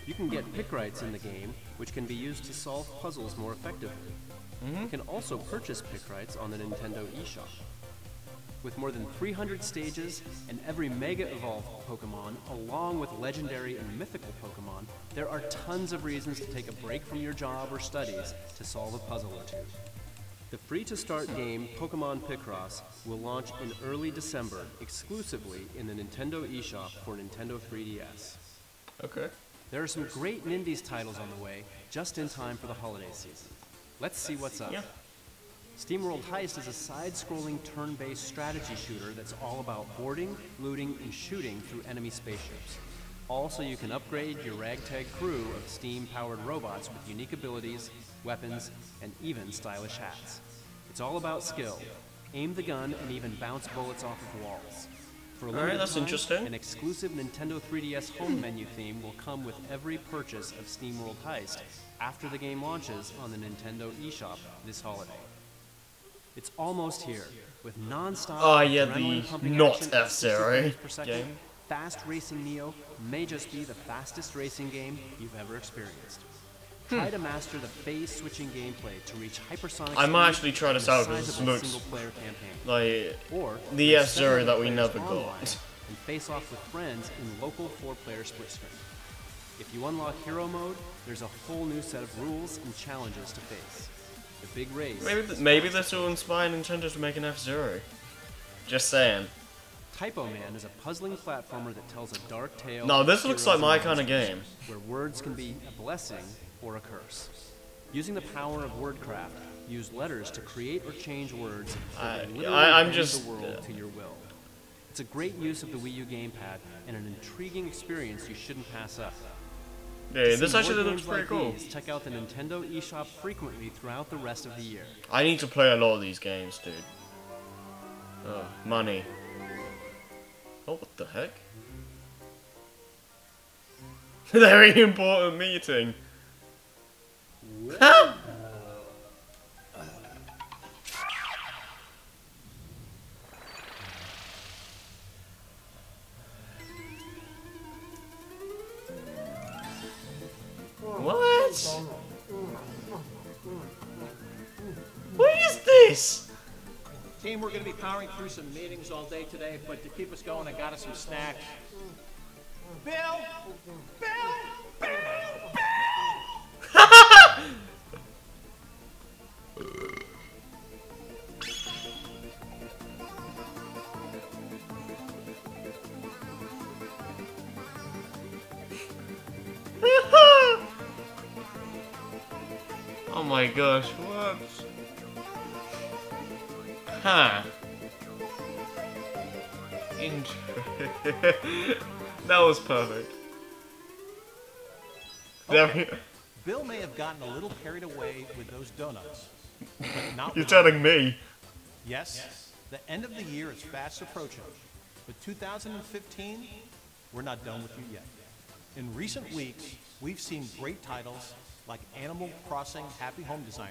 you can get Picrites in the game, which can be used to solve puzzles more effectively. Mm-hmm. You can also purchase Picrites on the Nintendo eShop. With more than 300 stages and every Mega Evolved Pokemon, along with legendary and mythical Pokemon, there are tons of reasons to take a break from your job or studies to solve a puzzle or two. The free to start game Pokemon Picross will launch in early December exclusively in the Nintendo eShop for Nintendo 3DS. Okay. There are some great Nindies titles on the way, just in time for the holiday season. Let's see what's up. Yeah. SteamWorld Heist is a side-scrolling turn-based strategy shooter that's all about boarding, looting, and shooting through enemy spaceships. Also, you can upgrade your ragtag crew of steam-powered robots with unique abilities, weapons, and even stylish hats. It's all about skill. Aim the gun and even bounce bullets off of walls. For a limited that's time, interesting. An exclusive Nintendo 3DS home menu theme will come with every purchase of SteamWorld Heist after the game launches on the Nintendo eShop this holiday. It's almost here, with non-stop Oh, yeah, the not action at 60 F-Zero second. game. Fast Racing Neo may just be the fastest racing game you've ever experienced. Hmm. Try to master the phase-switching gameplay to reach hypersonic I might actually try this out 'cause this sizable looks. Like Or The play F-Zero that we never got. And face off with friends in local four-player split screen. If you unlock hero mode, there's a whole new set of rules and challenges to face. The big race. maybe th- maybe this will inspire Nintendo to make an F Zero. Just saying. Typoman is a puzzling platformer that tells a dark tale. No, this looks like my kinda game. Where words can be a blessing or a curse. Using the power of wordcraft, use letters to create or change words that I- will literally I- I'm just- the world to your will. It's a great use of the Wii U gamepad and an intriguing experience you shouldn't pass up. Yeah, this actually looks pretty like cool. these, check out the Nintendo eShop frequently throughout the rest of the year. I need to play a lot of these games, dude. Oh, money. Oh, what the heck? <laughs> Very important meeting. Huh? What? What is this? Team, we're going to be powering through some meetings all day today, but to keep us going, I got us some snacks. Bill! Bill! Bill! Bill! My gosh, what? Huh. Int- <laughs> that was perfect. There- Bill may have gotten a little carried away with those donuts, <laughs> You're telling me. Yes, the end of the year is fast approaching, but 2015, we're not done with you yet. In recent weeks, we've seen great titles like Animal Crossing Happy Home Designer,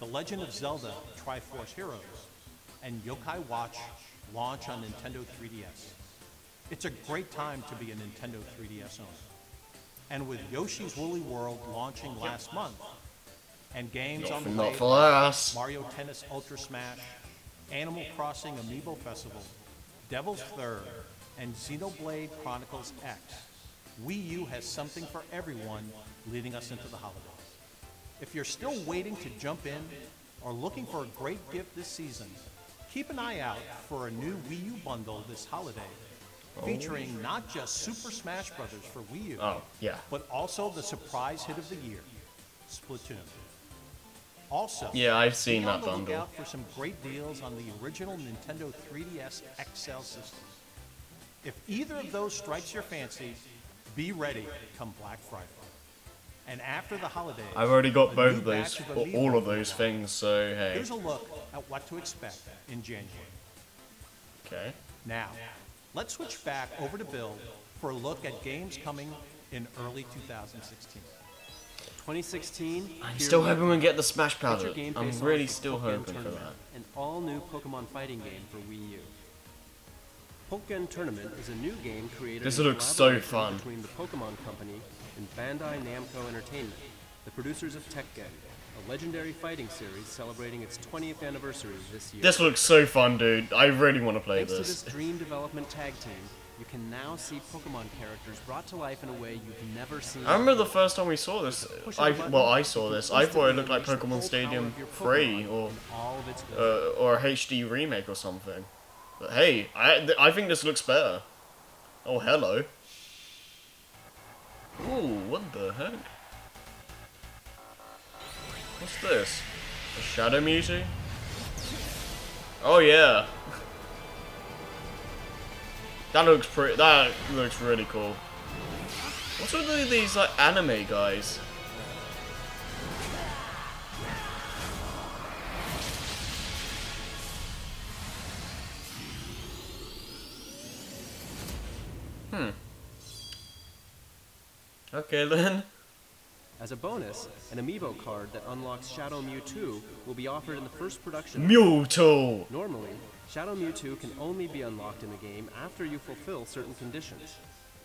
The Legend of Zelda Triforce Heroes, and Yokai Watch launch on Nintendo 3DS. It's a great time to be a Nintendo 3DS owner. And with Yoshi's Woolly World launching last month, and games on the Not way for us. Mario Tennis Ultra Smash, Animal Crossing Amiibo Festival, Devil's Third, and Xenoblade Chronicles X, Wii U has something for everyone leading us into the holidays. If you're still waiting to jump in or looking for a great gift this season, keep an eye out for a new Wii U bundle this holiday featuring not just Super Smash Bros. for Wii U, Oh, yeah. but also the surprise hit of the year, Splatoon. Also, Yeah, I've seen that bundle. lookout for some great deals on the original Nintendo 3DS XL system. If either of those strikes your fancy, be ready come Black Friday. And after the holidays, I've already got both of those, batch of or all of those things, so hey. Here's a look at what to expect in January. Okay. Now, let's switch back over to Bill for a look at games coming in early 2016. 2016. I'm still hoping we get the Smash Get Powder. game I'm really still Pokemon hoping for that. An all-new Pokemon fighting game for Wii U. Pokkén Tournament is a new game created This in looks so fun. between the Pokemon Company and Bandai Namco Entertainment, the producers of Tekken, a legendary fighting series celebrating its 20th anniversary this year. This looks so fun, dude. I really want to play Thanks to this. this dream development tag team, you can now see Pokemon characters brought to life in a way you've never seen. I remember the first time we saw this. I a button, well, I saw this. I thought it looked like Pokemon unleash the full power Stadium 3 or in all of its glory. uh, or a HD remake or something. But hey, I th- I think this looks better. Oh hello. Ooh, what the heck? What's this? A Shadow Mewtwo? Oh yeah. <laughs> That looks pretty. That looks really cool. What's with these like anime guys? Hmm. Okay then. As a bonus, an amiibo card that unlocks Shadow Mewtwo will be offered in the first production. Mewtwo! Normally, Shadow Mewtwo can only be unlocked in the game after you fulfill certain conditions.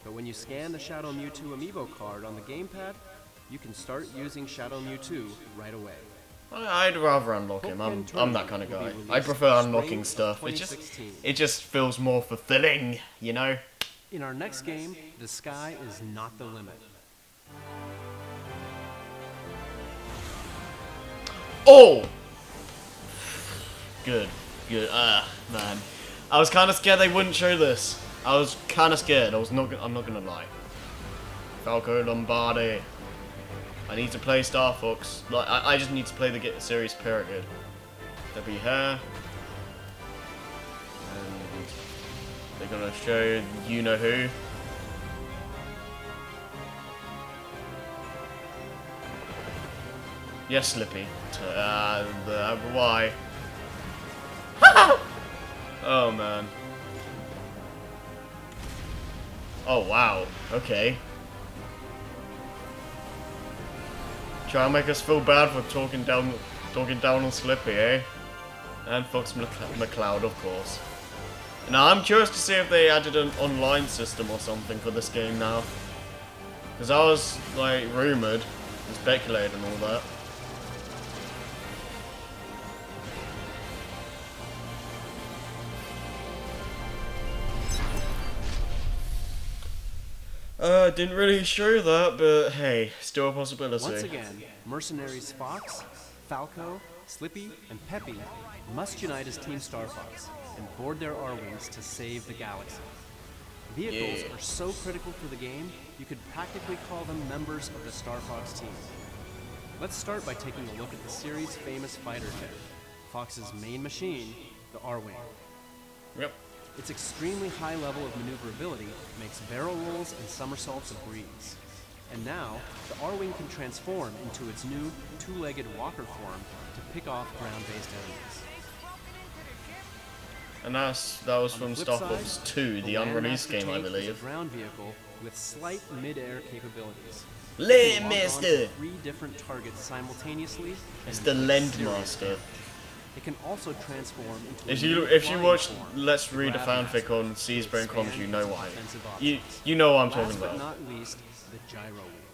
But when you scan the Shadow Mewtwo amiibo card on the gamepad, you can start using Shadow Mewtwo right away. I'd rather unlock him. I'm, I'm that kind of guy. I prefer unlocking stuff. It just, it just feels more fulfilling, you know? In our next game, the sky is not the limit. Oh! Good, good. Ah, man. I was kind of scared they wouldn't show this. I was kind of scared. I was not. I'm not gonna lie. Falco Lombardi. I need to play Star Fox. Like, I, I just need to play the get series period. Peppy Hare. And they're gonna show you know who. Yes, Slippy. Uh, the, why? <laughs> oh man. Oh wow. Okay. Try and make us feel bad for talking down, talking down on Slippy, eh? And Fox Mc- McCloud, of course. Now I'm curious to see if they added an online system or something for this game now. Because I was like rumored and speculated and all that. Uh, didn't really show you that, but hey, still a possibility. Once again, mercenaries Fox, Falco, Slippy, and Peppy must unite as Team Star Fox and board their R-Wings to save the galaxy. Vehicles Yeah. are so critical for the game, you could practically call them members of the Star Fox team. Let's start by taking a look at the series' famous fighter jet, Fox's main machine, the R-Wing. Yep. Its extremely high level of maneuverability makes barrel rolls and somersaults a breeze. And now, the R-Wing can transform into its new two-legged walker form to pick off ground-based enemies. And that's that was from Star Fox 2, the unreleased game, I tank is a believe. ground vehicle with slight mid-air capabilities. It Landmaster. can lock on to Three different targets simultaneously. It's the Landmaster. It can also transform into a If you if you watch form, Let's Read a fanfic on Seas Brain Comics, you know why. You you know what I'm Last talking but about. not least, the gyro wheel.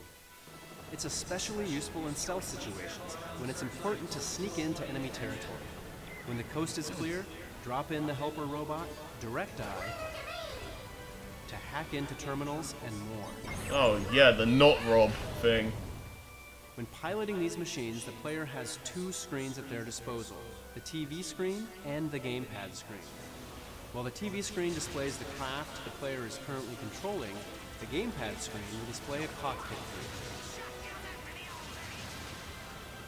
It's especially useful in stealth situations when it's important to sneak into enemy territory. When the coast is clear, drop in the helper robot, Direct-i, to hack into terminals and more. Oh yeah, the not Rob thing. When piloting these machines, the player has two screens at their disposal the TV screen and the gamepad screen. While the TV screen displays the craft the player is currently controlling, the gamepad screen will display a cockpit view.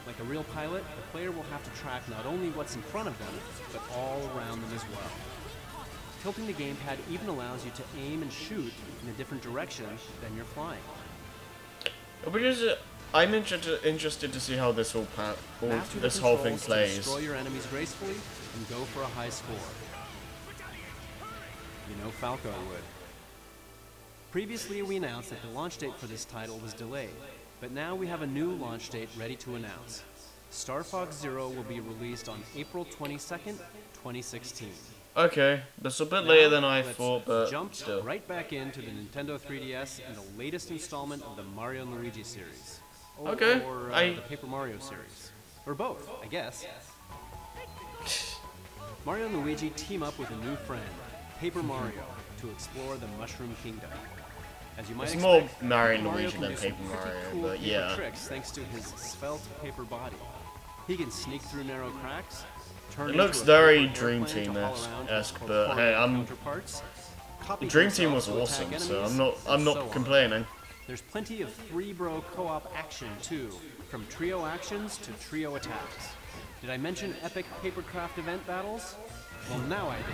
Like a real pilot, the player will have to track not only what's in front of them, but all around them as well. Tilting the gamepad even allows you to aim and shoot in a different direction than you're flying. But just, uh, I'm interested interested to see how this all pa- all, this whole thing plays. Destroy your enemies gracefully and go for a high score. You know Falco would. Previously, we announced that the launch date for this title was delayed, but now we have a new launch date ready to announce. Star Fox Zero will be released on April 22nd, 2016. Okay, that's a bit later than I thought, but jump still. right back into the Nintendo 3DS and the latest installment of the Mario and Luigi series. Or, Okay, Or uh, I- the Paper Mario series. Or both, I guess. <laughs> Mario and Luigi team up with a new friend, Paper Mario, to explore the Mushroom Kingdom. As you might It's expect, more Mario Paper and Luigi can than do some Paper Mario, cool but paper yeah. tricks thanks to his svelte paper body. He can sneak through narrow cracks. Turn It looks very Dream airplane to haul around Team-esque, or but hey, I'm- counterparts, copy The Dream Team was to attack awesome, so I'm not I'm not so on. complaining. There's plenty of three bro co-op action too, from trio actions to trio attacks. Did I mention epic papercraft event battles? Well, now I did.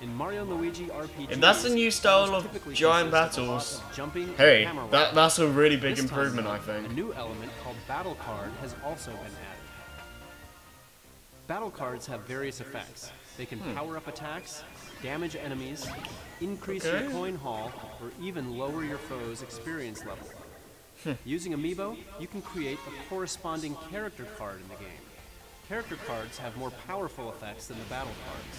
In Mario and Luigi RPG, If that's the new style of giant consist of a lot battles, jumping Hey, that that's a really big time, improvement, though, I think. A new element called Battle Card has also been added. Battle cards have various effects. They can hmm. power up attacks, damage enemies, increase. Okay. your coin haul, or even lower your foe's experience level. Hmm. Using Amiibo, you can create a corresponding character card in the game. Character cards have more powerful effects than the battle cards.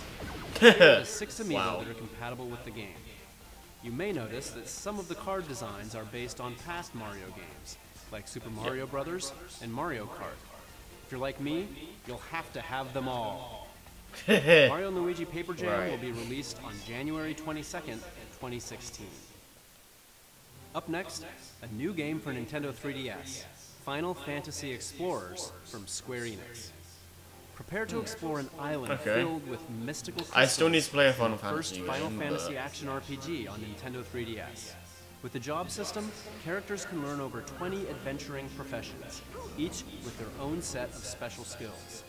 <laughs> There are six Amiibo Wow. that are compatible with the game. You may notice that some of the card designs are based on past Mario games, like Super Mario Brothers and Mario Kart. If you're like me, you'll have to have them all. <laughs> Mario Luigi Paper Jam will be released on January 22nd, 2016. Up next, a new game for Nintendo 3DS, Final Fantasy Explorers from Square Enix. Prepare to explore an island Okay. filled with mystical I still need to play a Final the first Fantasy Final game, Fantasy action RPG on Nintendo 3DS. With the job system, characters can learn over 20 adventuring professions, each with their own set of special skills.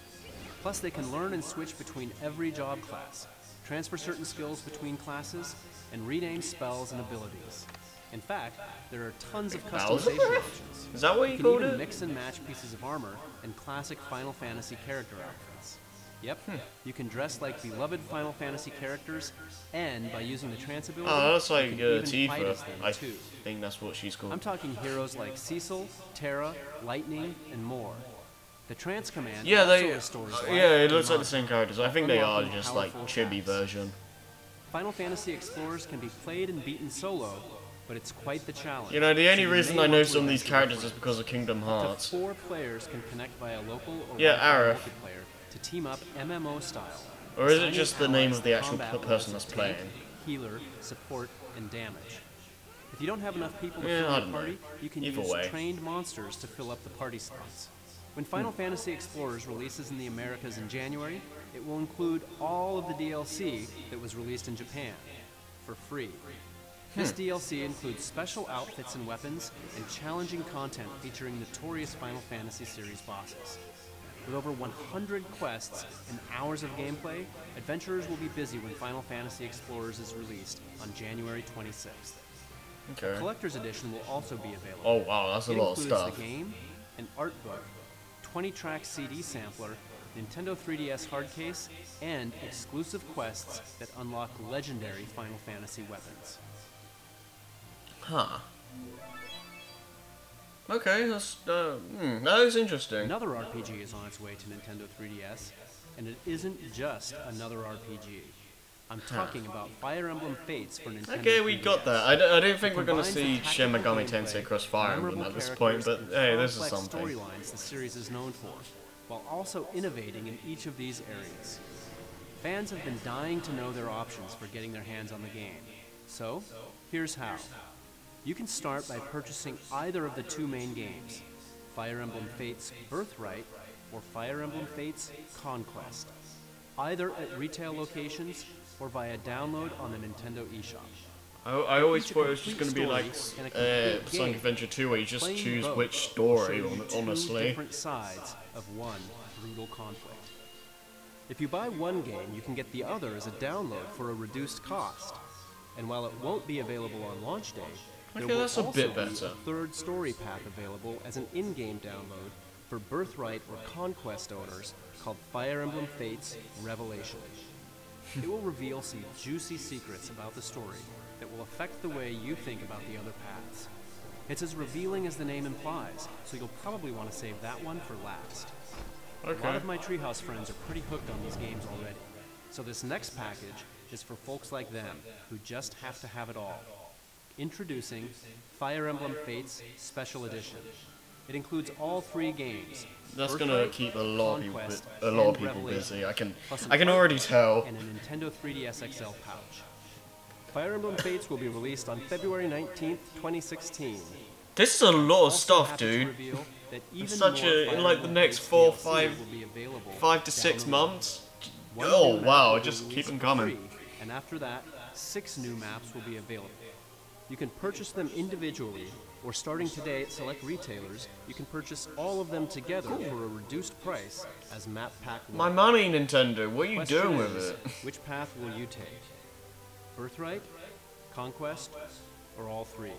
Plus, they can learn and switch between every job class, transfer certain skills between classes, and rename spells and abilities. In fact, there are tons of customization <laughs> options. Is that what You you can even it? mix and match pieces of armor and classic Final Fantasy character outfits. Yep, Hmm. you can dress like beloved Final Fantasy characters, and by using the trance ability, Oh, that's you like can uh, Tifa. as them I too. think that's what she's called. I'm talking heroes like Cecil, Terra, Lightning, and more. The trance command Yeah, also they. restores uh, yeah, it looks like the same characters. I think they are just like chibi version. Final Fantasy Explorers can be played and beaten solo, but it's quite the challenge. You know, the only you reason I know some of these characters is because of Kingdom Hearts. four players can connect via local or Yeah, Wi-Fi multiplayer to team up MMO style. Or is it just the name of the actual combat p- levels person that's playing? Healer, support, and damage. If you don't have enough people to Yeah, fill your don't know. party, you can Either use way. trained monsters to fill up the party slots. When Final Fantasy Explorers releases in the Americas in January, it will include all of the DLC that was released in Japan for free. This hmm. DLC includes special outfits and weapons and challenging content featuring notorious Final Fantasy series bosses. With over 100 quests and hours of gameplay, adventurers will be busy when Final Fantasy Explorers is released on January 26th. Okay. Collector's Edition will also be available. Oh wow, that's a it lot of includes stuff. the game, an art book, 20-track CD sampler, Nintendo 3DS hard case, and exclusive quests that unlock legendary Final Fantasy weapons. Huh. Okay, that's uh, hmm, that is interesting. Another RPG is on its way to Nintendo 3DS, and it isn't just another RPG. I'm talking about Fire Emblem Fates for Nintendo Okay, we 3DS. got that. I don't, I don't think we're gonna see Shin Megami Tensei cross Fire Emblem at this point, but hey, this is something. storylines the series is known for, while also innovating in each of these areas. Fans have been dying to know their options for getting their hands on the game. So, here's how. You can start by purchasing either of the two main games, Fire Emblem Fates Birthright or Fire Emblem Fates Conquest, either at retail locations or via download on the Nintendo eShop. I, I always thought it was just gonna be like a uh, Sonic. Adventure 2 where you just choose which story, honestly. different sides of one brutal conflict. If you buy one game, you can get the other as a download for a reduced cost. And while it won't be available on launch day, there Okay, will a also bit be a third story path available as an in-game download for Birthright or Conquest owners called Fire Emblem Fates Revelation. It will reveal some juicy secrets about the story that will affect the way you think about the other paths. It's as revealing as the name implies, so you'll probably want to save that one for last. Okay. A lot of my Treehouse friends are pretty hooked on these games already. So this next package is for folks like them who just have to have it all. Introducing Fire Emblem Fates Special Edition. It includes all three games. That's gonna keep a lot of people, a lot of people busy. I can, I can already tell. And a Nintendo 3DS XL pouch. Fire Emblem Fates will be released on February 19th, 2016. This is a lot of stuff, dude. even such a- in, like, the next four, five- will be available Five to six months. Oh wow, just keep them coming. and after that, six new maps will be available. You can purchase them individually, or starting today at select retailers, you can purchase all of them together for a reduced price as map pack one. My money, Nintendo. What are you Question doing with it? <laughs> Which path will you take? Birthright, Conquest, or all three?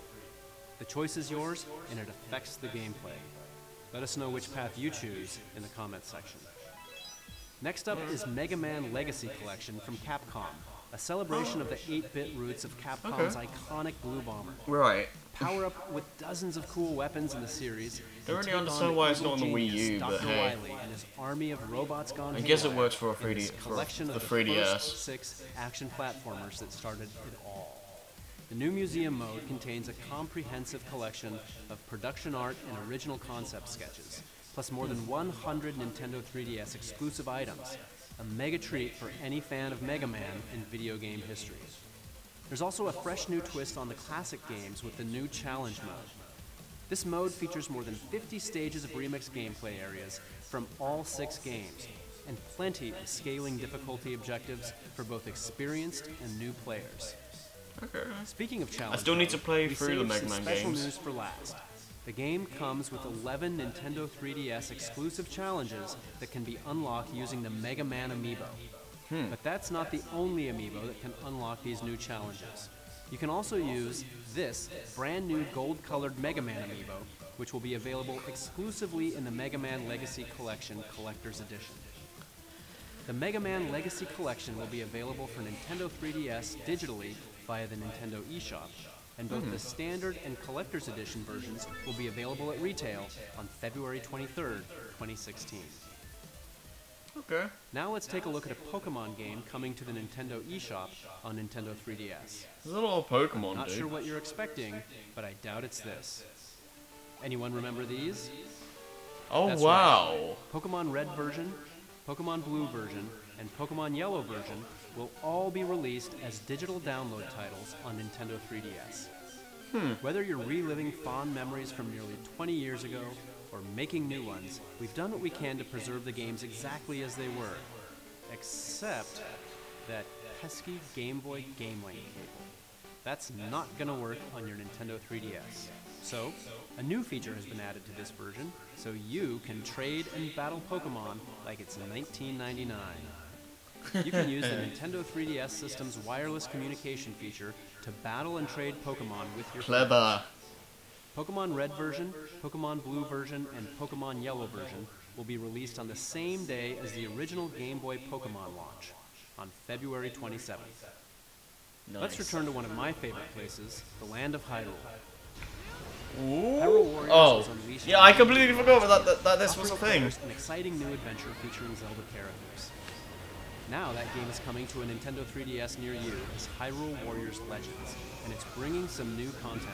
The choice is yours, and it affects the gameplay. Let us know which path you choose in the comments section. Next up is Mega Man Legacy Collection from Capcom, a celebration of the 8-bit roots of Capcom's Okay. iconic Blue Bomber. Right. Power up with dozens of cool weapons in the series. Don't and really understand on why it's not on the Wii U, but Dr. hey. Wily and his army of robots gone I guess it works for a 3D this for collection the 3DS. first six action platformers that started it all. The new museum mode contains a comprehensive collection of production art and original concept sketches, plus more than 100 Nintendo 3DS exclusive items. A mega treat for any fan of Mega Man in video game history. There's also a fresh new twist on the classic games with the new challenge mode. This mode features more than 50 stages of remix gameplay areas from all six games, and plenty of scaling difficulty objectives for both experienced and new players. Okay. Speaking of challenge, still need to play we through the Mega some Man special news for last. The game comes with 11 Nintendo 3DS exclusive challenges that can be unlocked using the Mega Man amiibo. Hmm. But that's not the only amiibo that can unlock these new challenges. You can also use this brand new gold colored Mega Man amiibo, which will be available exclusively in the Mega Man Legacy Collection Collector's Edition. The Mega Man Legacy Collection will be available for Nintendo 3DS digitally via the Nintendo eShop, and both hmm. the standard and collector's edition versions will be available at retail on February 23rd, 2016. Okay. Now let's take a look at a Pokemon game coming to the Nintendo eShop on Nintendo 3DS. There's a lot of Pokemon, Not dude. sure what you're expecting, but I doubt it's this. Anyone remember these? oh That's wow. Pokemon Red version, Pokemon Blue version, and Pokemon Yellow version will all be released as digital download titles on Nintendo 3DS. Whether you're reliving fond memories from nearly 20 years ago or making new ones, we've done what we can to preserve the games exactly as they were. Except that pesky Game Boy Game Link cable. That's not gonna work on your Nintendo 3DS. So, a new feature has been added to this version, so you can trade and battle Pokemon like it's 1999. You can use the <laughs> Nintendo 3DS system's wireless communication feature to battle and trade Pokemon with your Clever. Pokemon Red version, Pokemon Blue version, and Pokemon Yellow version will be released on the same day as the original Game Boy Pokemon launch, on February 27th. Let's return to one of my favorite places, the land of Hyrule. Ooh. Oh. Yeah, I completely forgot that, that, that this was a thing. An exciting new adventure featuring Zelda characters. Now that game is coming to a Nintendo 3DS near you as Hyrule Warriors Legends, and it's bringing some new content.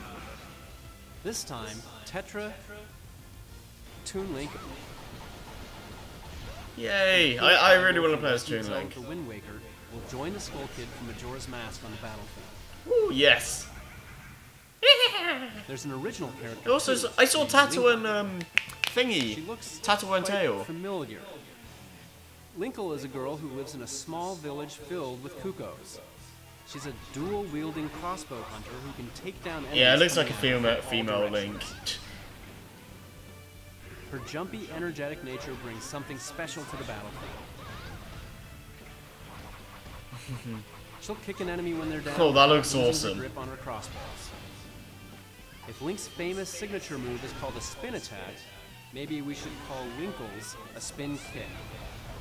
This time, Tetra, Toon Link, Yay! I, I really want to play as Toon Link. The Wind Waker will join the Skull Kid from Majora's Mask on the battlefield. Ooh, yes. <laughs> <laughs> There's an original character. Also, too, I saw. Tattoo and um, She Thingy. looks Tattoo and Tail. familiar. Linkle is a girl who lives in a small village filled with cuckoos. She's a dual-wielding crossbow hunter who can take down enemies. Yeah, it looks like a coming at her female female Link. Her jumpy, energetic nature brings something special to the battlefield. <laughs> She'll kick an enemy when they're down. Oh, that looks awesome. Grip on her crossbows. If Link's famous signature move is called a spin attack, maybe we should call Linkle's a spin kick.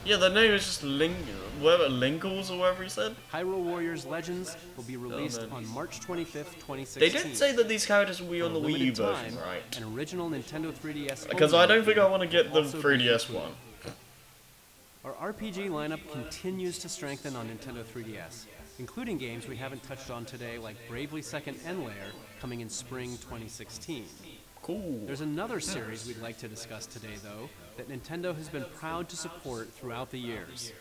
Yeah, the name is just Link, whatever Linkles or whatever he said. Hyrule Warriors Legends will be oh, released man. on March 25th, 2016. They did say that these characters will be on the Wii U limited version, time, right? An original Nintendo 3DS. Because I don't think I want to get the will also be 3DS one. Our RPG lineup continues to strengthen on Nintendo 3DS, including games we haven't touched on today like Bravely Second End Layer coming in spring 2016. Cool. There's another series we'd like to discuss today, though, that Nintendo has been proud to support throughout the years.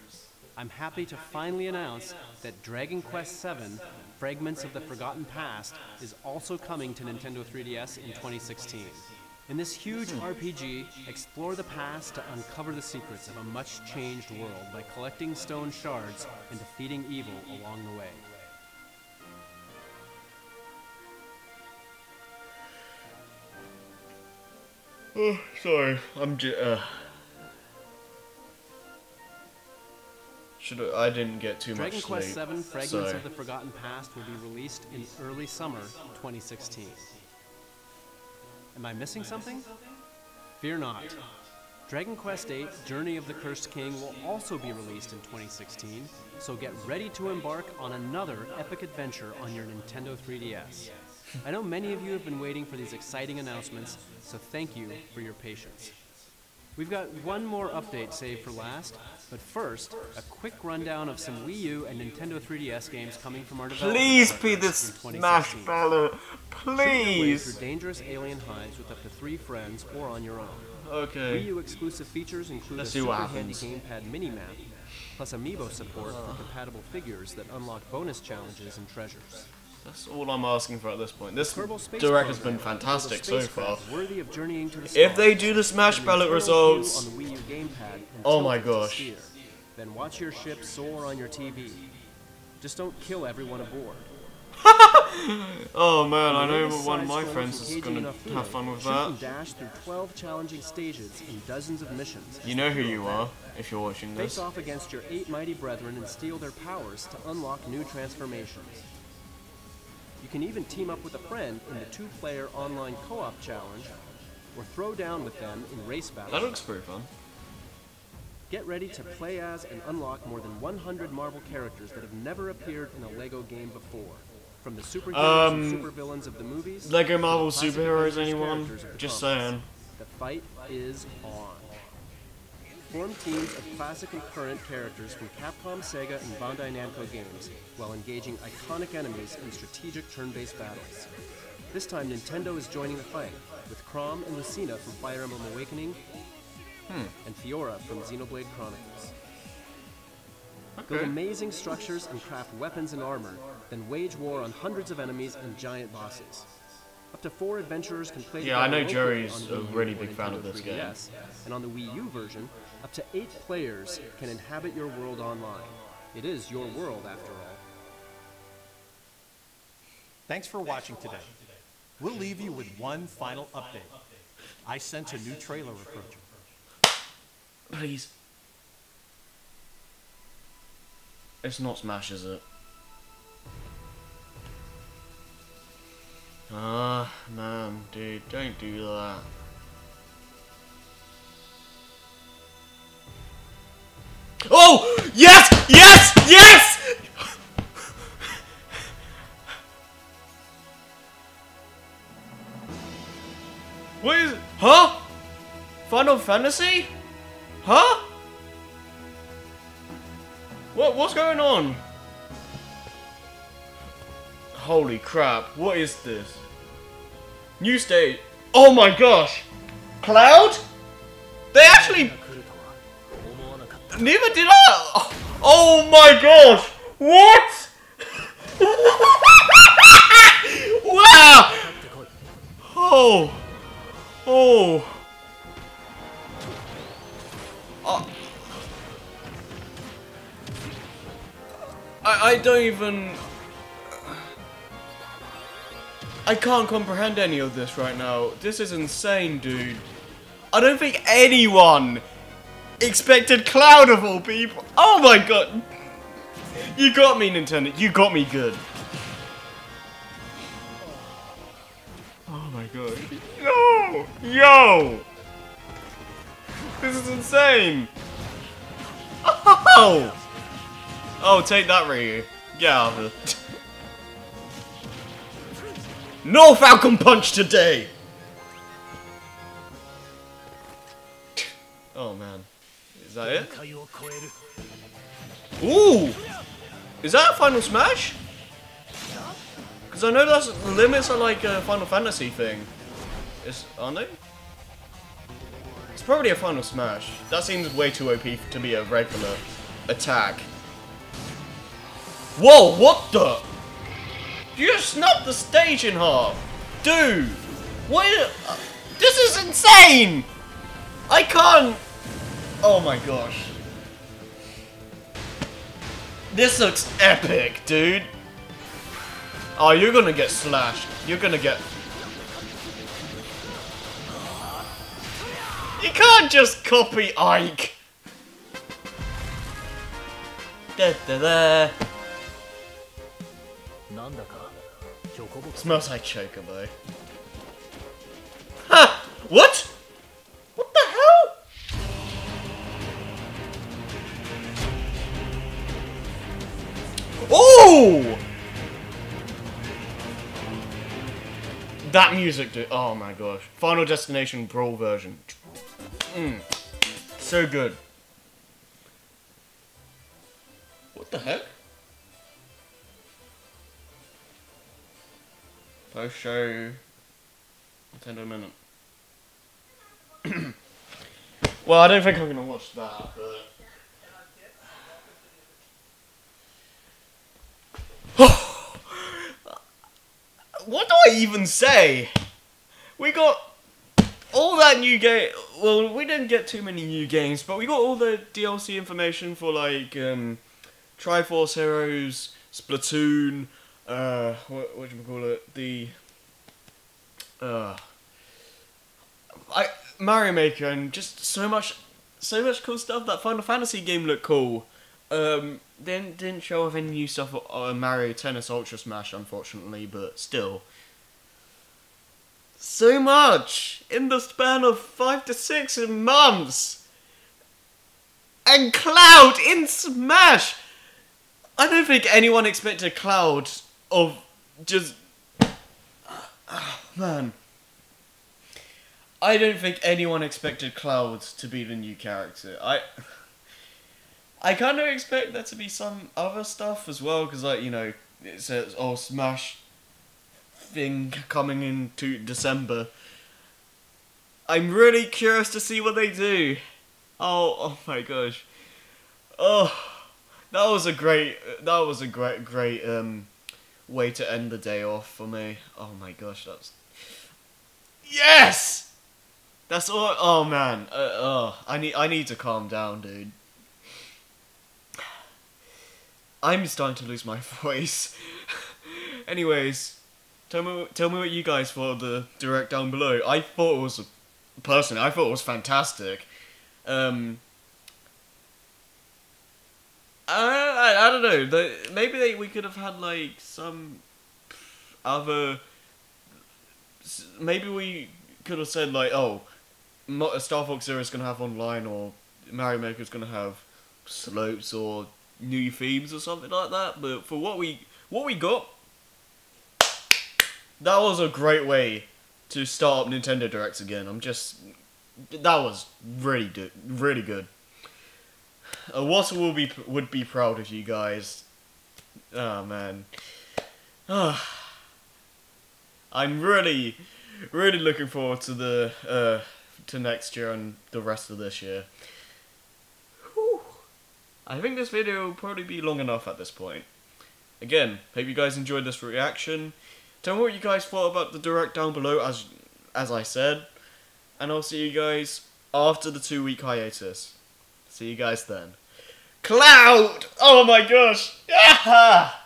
I'm happy to finally announce that Dragon Quest VII Fragments of the Forgotten Past is also coming to Nintendo 3DS in 2016. In this huge RPG, explore the past to uncover the secrets of a much changed world by collecting stone shards and defeating evil along the way. Oh, sorry, I'm j- uh. Should I didn't get too much. Dragon much Quest sleep. VII Fragments so- of the Forgotten Past will be released in early summer 2016. Am I missing something? Fear not. Dragon Quest VIII Journey of the Cursed King will also be released in 2016, so get ready to embark on another epic adventure on your Nintendo 3DS. I know many of you have been waiting for these exciting announcements, so thank you for your patience. We've got one more update saved for last, but first, a quick rundown of some Wii U and Nintendo 3DS games coming from our development Please be the Smash 2016. Your way Please. through dangerous alien hives with up to three friends or on your own. Okay. Wii U exclusive features include Let's a super handy gamepad mini-map, plus amiibo support for compatible figures that unlock bonus challenges and treasures. That's all I'm asking for at this point. This direct has been fantastic so far. Worthy of journeying to the If they do the Smash Ballot results, on the Wii U gamepad Oh my gosh. Then watch your ship soar on your TV. Just don't kill everyone aboard. <laughs> oh man, I know one of my friends is gonna have fun with that. dash through 12 challenging stages and dozens of missions. You know who you are if you're watching this. Face off against your eight mighty brethren and steal their powers to unlock new transformations. You can even team up with a friend in the two-player online co-op challenge, or throw down with them in race battles. That looks pretty fun. Get ready to play as and unlock more than 100 Marvel characters that have never appeared in a LEGO game before. From the superheroes Um, and supervillains of the movies, Lego Marvel to the classic superheroes, anyone? characters of the Just comics. saying. The fight is on. Form teams of classic and current characters from Capcom, Sega, and Bandai Namco games while engaging iconic enemies in strategic turn-based battles. This time, Nintendo is joining the fight with Chrom and Lucina from Fire Emblem Awakening and Fiora from Xenoblade Chronicles. Build amazing structures and craft weapons and armor, then wage war on hundreds of enemies and giant bosses. Up to four adventurers can play Yeah, I know Jerry's a really big fan of this game. 3DS, And on the Wii U version, up to eight players can inhabit your world online. It is your world after all. Thanks for watching today. We'll leave you with one final update. I sent a new trailer approaching. Please. It's not Smash, is it? Ah, man, dude, don't do that. Oh! Yes! Yes! Yes! What is it? Huh? Final Fantasy? Huh? What what's going on? Holy crap, what is this? New state. Oh my gosh! Cloud? They actually Neither did I Oh my gosh! What? wow! Oh! Oh! I, I don't even. I can't comprehend any of this right now. This is insane, dude. I don't think anyone expected Cloud of all people. Oh my god. You got me, Nintendo. You got me good. Oh my god. No! Yo! This is insane! Oh! Oh, take that, Ryu. Get out of it. <laughs> no Falcon Punch today! <laughs> Oh man. Is that it? Ooh! Is that a Final Smash? Because I know that's the limits are like a Final Fantasy thing. Is, aren't they? It's probably a Final Smash. That seems way too OP to be a regular attack. Whoa, what the? You just snapped the stage in half! Dude! What? uh, This is insane! I can't... Oh my gosh. This looks epic, dude. Oh, you're gonna get slashed. You're gonna get... You can't just copy Ike. Da da da. Smells like chocobo. Ha! What? What the hell? Oh! That music, dude. Oh my gosh. Final Destination Brawl version. Mm. So good. What the heck? Post show. Nintendo Minute. <clears throat> well, I don't think I'm gonna watch that, but. <sighs> what do I even say? We got all that new game. Well, we didn't get too many new games, but we got all the DLC information for like um, Triforce Heroes, Splatoon, uh, what what you call it? The uh, I Mario Maker and just so much, so much cool stuff. That Final Fantasy game looked cool. Um, didn't didn't show off any new stuff on Mario Tennis Ultra Smash, unfortunately, but still. So much in the span of five to six months. And Cloud in Smash. I don't think anyone expected Cloud of just. Ah, <sighs> man. I don't think anyone expected Cloud to be the new character. I. I kind of expect there to be some other stuff as well, because like you know, it says oh Smash thing coming into December. I'm really curious to see what they do. Oh, oh my gosh. Oh, that was a great, that was a great, great um, way to end the day off for me. Oh my gosh, that's yes. That's all. Oh man. Uh, oh, I need, I need to calm down, dude. I'm starting to lose my <laughs> voice. <laughs> Anyways, tell me tell me what you guys thought of the direct down below. I thought it was a personally, I thought it was fantastic. Um, I, I, I don't know. The, maybe they, we could have had like some other. Maybe we could have said like, oh, Star Fox Zero is gonna have online, or Mario Maker is gonna have slopes or new themes or something like that. But for what we what we got, that was a great way to start up Nintendo Directs again. I'm just that was really good, really good. Uh, Iwata will be would be proud of you guys. Oh man. Ah. I'm really, really looking forward to the uh, to next year and the rest of this year. I think this video will probably be long enough at this point. Again, hope you guys enjoyed this reaction. Tell me what you guys thought about the direct down below, as as I said, and I'll see you guys after the two week hiatus. See you guys then. Cloud! Oh my gosh! <laughs>